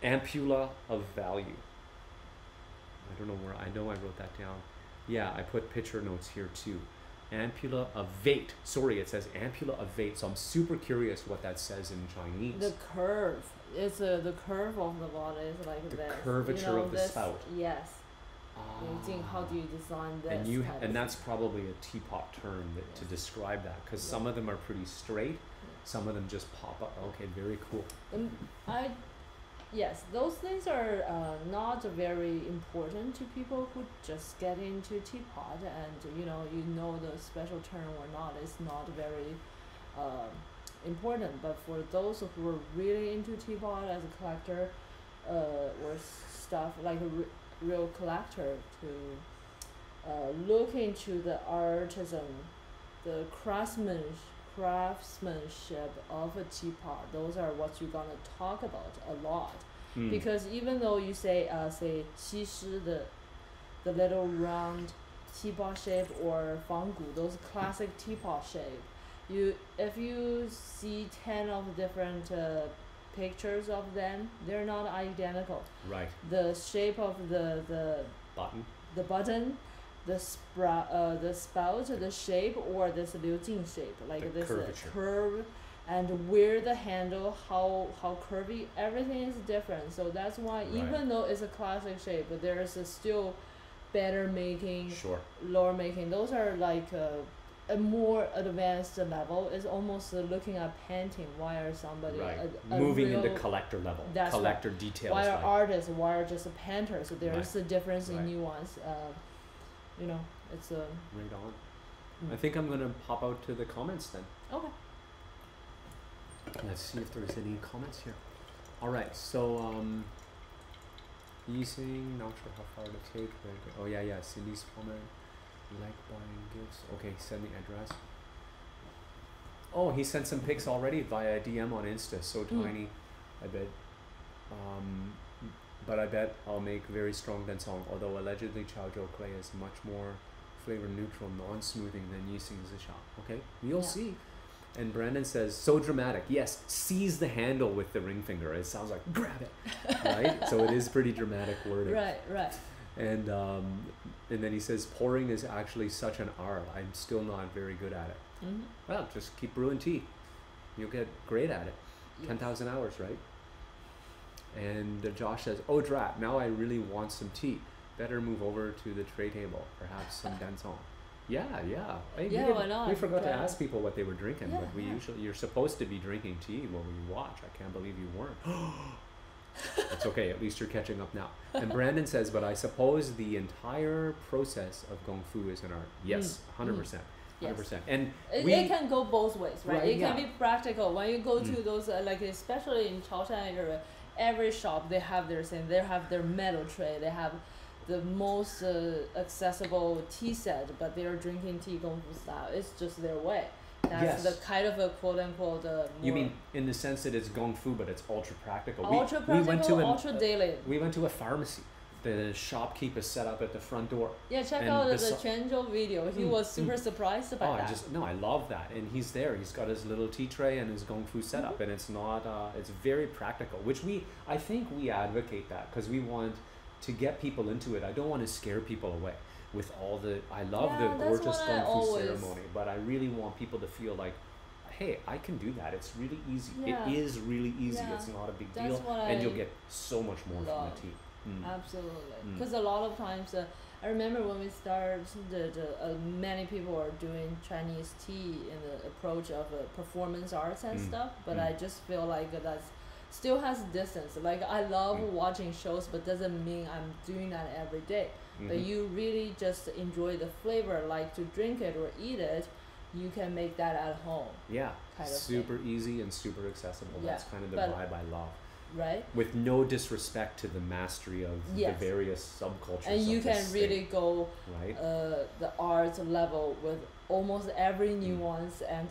Speaker 1: Ampulla of value. I don't know where I know I wrote that down. Yeah, I put picture notes here too. Ampulla of vate. Sorry, it says ampulla of vate. So I'm super curious what that says in Chinese.
Speaker 2: the curve. It's uh, the curve of the water is like
Speaker 1: The
Speaker 2: this.
Speaker 1: curvature
Speaker 2: you know,
Speaker 1: of the
Speaker 2: this,
Speaker 1: spout.
Speaker 2: Yes. Jing, how do you design this?
Speaker 1: and you and that's probably a teapot term that, to describe that because
Speaker 2: Yeah.
Speaker 1: some of them are pretty straight some of them just pop up okay very cool
Speaker 2: Um, I, yes, those things are uh, not very important to people who just get into teapot, and you know, you know the special term or not is not very uh, important. But for those who are really into teapot as a collector, uh, or stuff like a re- real collector, to uh, look into the artisan, the craftsman craftsmanship of a teapot. Those are what you're gonna talk about a lot
Speaker 1: Hmm.
Speaker 2: because even though you say uh say 西施 the the little round teapot shape or 仿古 those classic teapot shape you if you see 10 of different uh, pictures of them they're not identical
Speaker 1: right
Speaker 2: the shape of the the
Speaker 1: button
Speaker 2: the button the sprout uh, the spout the shape or this Liu Jing shape like
Speaker 1: The
Speaker 2: this uh,
Speaker 1: curvature.
Speaker 2: curve and where the handle how how curvy everything is different so that's why
Speaker 1: Right.
Speaker 2: even though it's a classic shape but there is a still better making
Speaker 1: sure
Speaker 2: lower making those are like uh, a more advanced level It's almost looking at painting why are somebody
Speaker 1: right
Speaker 2: a, a
Speaker 1: moving
Speaker 2: real,
Speaker 1: into collector level
Speaker 2: That's right.
Speaker 1: collector details
Speaker 2: why are
Speaker 1: like
Speaker 2: artists why are just a painter so there's a difference
Speaker 1: Right.
Speaker 2: in nuance uh, you know it's a
Speaker 1: right on
Speaker 2: Mm.
Speaker 1: i think i'm gonna pop out to the comments then
Speaker 2: okay
Speaker 1: Let's see if there's any comments here. All right, so um, Yixing, not sure how far to take. But, oh yeah, yeah. Cindy's comment, like buying gifts. Okay, send the address. Oh, he sent some pics already via DM on Insta. So
Speaker 2: Mm.
Speaker 1: tiny, I bet. Um, but I bet I'll make very strong Dan Cong. Although allegedly Chaozhou clay is much more flavor neutral, non-smoothing than Yixing Zisha. Okay, we'll
Speaker 2: Yeah.
Speaker 1: see. And Brandon says, so dramatic. Yes, seize the handle with the ring finger. It sounds like grab it, (laughs) right? so it is pretty dramatic wording.
Speaker 2: right right
Speaker 1: And um, and then he says, pouring is actually such an art. I'm still not very good at it.
Speaker 2: mm-hmm.
Speaker 1: Well, just keep brewing tea. You'll get great at it. Ten thousand hours, right? And Josh says, "Oh, drat! Now I really want some tea. Better move over to the tray table. Perhaps some (laughs) dancong." Yeah, yeah. Hey, we
Speaker 2: Yeah,
Speaker 1: didn't-
Speaker 2: why not?
Speaker 1: We forgot to ask people what they were drinking,
Speaker 2: Yeah,
Speaker 1: but we
Speaker 2: yeah.
Speaker 1: usually you're supposed to be drinking tea while we watch. I can't believe you weren't. (gasps) it's okay. At least you're catching up now. And Brandon says, "But I suppose the entire process of gong fu is an art." Yes, hundred percent, hundred
Speaker 2: Mm. yes
Speaker 1: percent. And
Speaker 2: it,
Speaker 1: we
Speaker 2: it can go both ways right,
Speaker 1: Right,
Speaker 2: it
Speaker 1: yeah.
Speaker 2: can be practical when you go to
Speaker 1: Mm.
Speaker 2: those uh, like especially in Chaoshan area every shop they have their thing they have their metal tray they have the most uh, accessible tea set but they are drinking tea gongfu style it's just their way that's
Speaker 1: Yes.
Speaker 2: the kind of a quote unquote uh,
Speaker 1: You mean in the sense that it's gong fu, but it's ultra practical.
Speaker 2: ultra
Speaker 1: we,
Speaker 2: practical
Speaker 1: we went to an,
Speaker 2: ultra daily
Speaker 1: we went to a pharmacy. The shopkeeper set up at the front door.
Speaker 2: yeah check
Speaker 1: and
Speaker 2: out the,
Speaker 1: besi-
Speaker 2: Quanzhou video he
Speaker 1: Mm,
Speaker 2: was super surprised by
Speaker 1: oh, I
Speaker 2: that
Speaker 1: just no, I love that, and he's there. He's got his little tea tray and his gong fu setup, and it's not. Uh, it's very practical, which we I think we advocate that because we want to get people into it. I don't want to scare people away with all the. I love
Speaker 2: Yeah,
Speaker 1: the gorgeous gong fu
Speaker 2: always-
Speaker 1: ceremony, but I really want people to feel like. Hey, I can do that. It's really easy.
Speaker 2: Yeah.
Speaker 1: It is really easy.
Speaker 2: Yeah.
Speaker 1: It's not a big
Speaker 2: That's
Speaker 1: deal, and you'll get so much more from the tea. Mm.
Speaker 2: Absolutely,
Speaker 1: Mm.
Speaker 2: because a lot of times, uh, I remember when we started, the, the, uh, many people are doing Chinese tea in the approach of uh, performance arts and
Speaker 1: Mm.
Speaker 2: stuff, but
Speaker 1: Mm.
Speaker 2: I just feel like that's still has distance. Like I love
Speaker 1: Mm.
Speaker 2: watching shows, but doesn't mean I'm doing that every day. But
Speaker 1: Mhm.
Speaker 2: you really just enjoy the flavor, like to drink it or eat it, you can make that at home,
Speaker 1: Yeah,
Speaker 2: kind of thing.
Speaker 1: super easy and super accessible.
Speaker 2: Yeah,
Speaker 1: That's kind of the
Speaker 2: but-
Speaker 1: vibe I love.
Speaker 2: Right?
Speaker 1: With no disrespect to the mastery of
Speaker 2: Yes.
Speaker 1: the various subcultures.
Speaker 2: And you can really
Speaker 1: state,
Speaker 2: go
Speaker 1: right.
Speaker 2: uh, the art level with almost every
Speaker 1: Mm.
Speaker 2: nuance and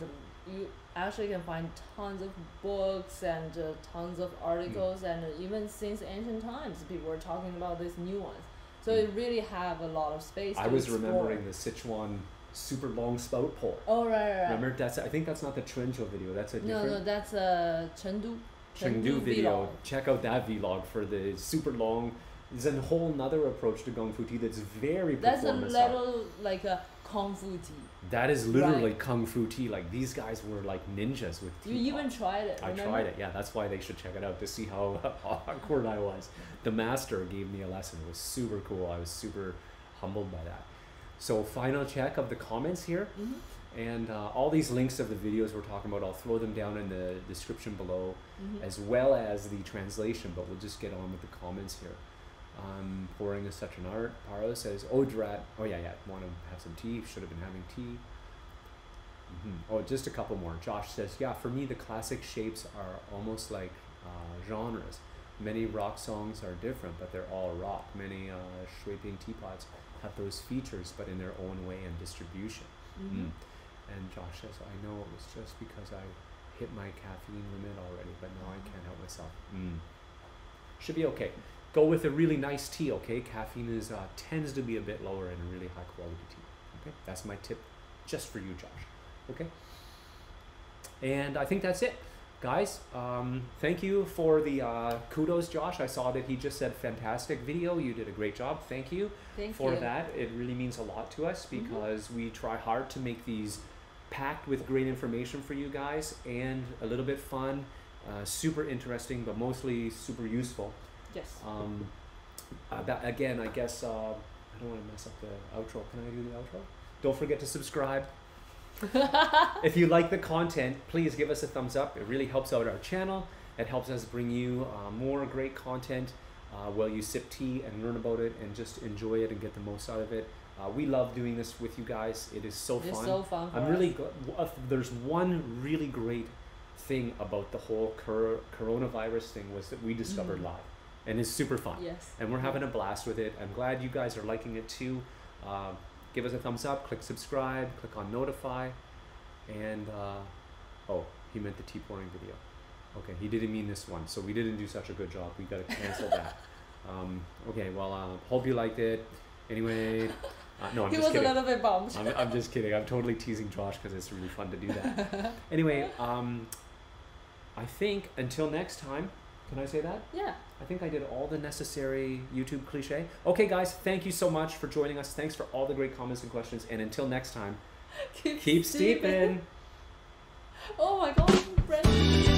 Speaker 2: you actually can find tons of books and uh, tons of articles
Speaker 1: Mm.
Speaker 2: and even since ancient times people were talking about this nuance so
Speaker 1: Mm.
Speaker 2: it really have a lot of space
Speaker 1: I was
Speaker 2: explore.
Speaker 1: remembering the Sichuan super long spout pole.
Speaker 2: oh right right, right.
Speaker 1: Remember that's I think that's not the Trinchel video. That's a
Speaker 2: no
Speaker 1: different
Speaker 2: no that's uh, Chengdu
Speaker 1: Chengdu video.
Speaker 2: vlog.
Speaker 1: Check out that vlog for the super long. There's a whole nother approach to Gong Fu tea that's very
Speaker 2: that's a little like a kung fu tea.
Speaker 1: That is literally
Speaker 2: Right.
Speaker 1: kung fu tea. Like these guys were like ninjas with tea.
Speaker 2: You
Speaker 1: teapots.
Speaker 2: even tried it.
Speaker 1: I
Speaker 2: remember?
Speaker 1: tried it. Yeah, that's why they should check it out to see how (laughs) awkward I was. The master gave me a lesson. It was super cool. I was super humbled by that. So final check of the comments here,
Speaker 2: Mhm.
Speaker 1: And uh, all these links of the videos we're talking about. I'll throw them down in the description below,
Speaker 2: Mhm.
Speaker 1: as well as the translation. But we'll just get on with the comments here. Um, pouring is such an art. Paro says, "Oh, Drat. Oh yeah, yeah. Want to have some tea? Should have been having tea." hmm Oh, just a couple more. Josh says, "Yeah, for me, the classic shapes are almost like uh, genres. Many rock songs are different, but they're all rock. Many uh, Shuiping teapots have those features, but in their own way and distribution."
Speaker 2: Mhm.
Speaker 1: Mm. And Josh says, "I know it was just because I hit my caffeine limit already, but now I can't help myself." Mm. Should be okay. Go with a really nice tea, okay? Caffeine is uh, tends to be a bit lower in a really high quality tea. Okay, that's my tip, just for you, Josh. Okay. And I think that's it, guys. Um, thank you for the uh, kudos, Josh. I saw that he just said fantastic video. You did a great job. Thank you
Speaker 2: Thank
Speaker 1: for
Speaker 2: you.
Speaker 1: that. It really means a lot to us
Speaker 2: Mhm.
Speaker 1: because we try hard to make these packed with great information for you guys and a little bit fun, uh, super interesting, but mostly super useful.
Speaker 2: Yes.
Speaker 1: Um, uh, that, again, I guess uh, I don't want to mess up the outro. Can I do the outro? Don't forget to subscribe. (laughs) if you like the content, please give us a thumbs up. It really helps out our channel. It helps us bring you uh, more great content uh, while you sip tea and learn about it and just enjoy it and get the most out of it. Uh, we love doing this with you guys. It is so
Speaker 2: it's
Speaker 1: fun.
Speaker 2: so fun.
Speaker 1: I'm really gl- uh, there's one really great thing about the whole cor- coronavirus thing was that we discovered
Speaker 2: Mhm.
Speaker 1: live, and it's super fun,
Speaker 2: Yes.
Speaker 1: and we're having a blast with it. I'm glad you guys are liking it too. Uh, give us a thumbs up, click subscribe, click on notify, and uh, oh, he meant the tea pouring video. Okay, he didn't mean this one, so we didn't do such a good job. We got to cancel that. (laughs) Um, okay, well, uh, hope you liked it. Anyway, uh, no, I'm
Speaker 2: he
Speaker 1: just
Speaker 2: was
Speaker 1: kidding.
Speaker 2: a little bit bummed.
Speaker 1: I'm, I'm just kidding. I'm totally teasing Josh because it's really fun to do that. (laughs) anyway, um, I think until next time, can I say that?
Speaker 2: yeah.
Speaker 1: I think I did all the necessary YouTube cliche. Okay, guys, thank you so much for joining us. Thanks for all the great comments and questions. And until next time, (laughs)
Speaker 2: Keep,
Speaker 1: keep
Speaker 2: steeping.
Speaker 1: steeping. (laughs)
Speaker 2: Oh my god.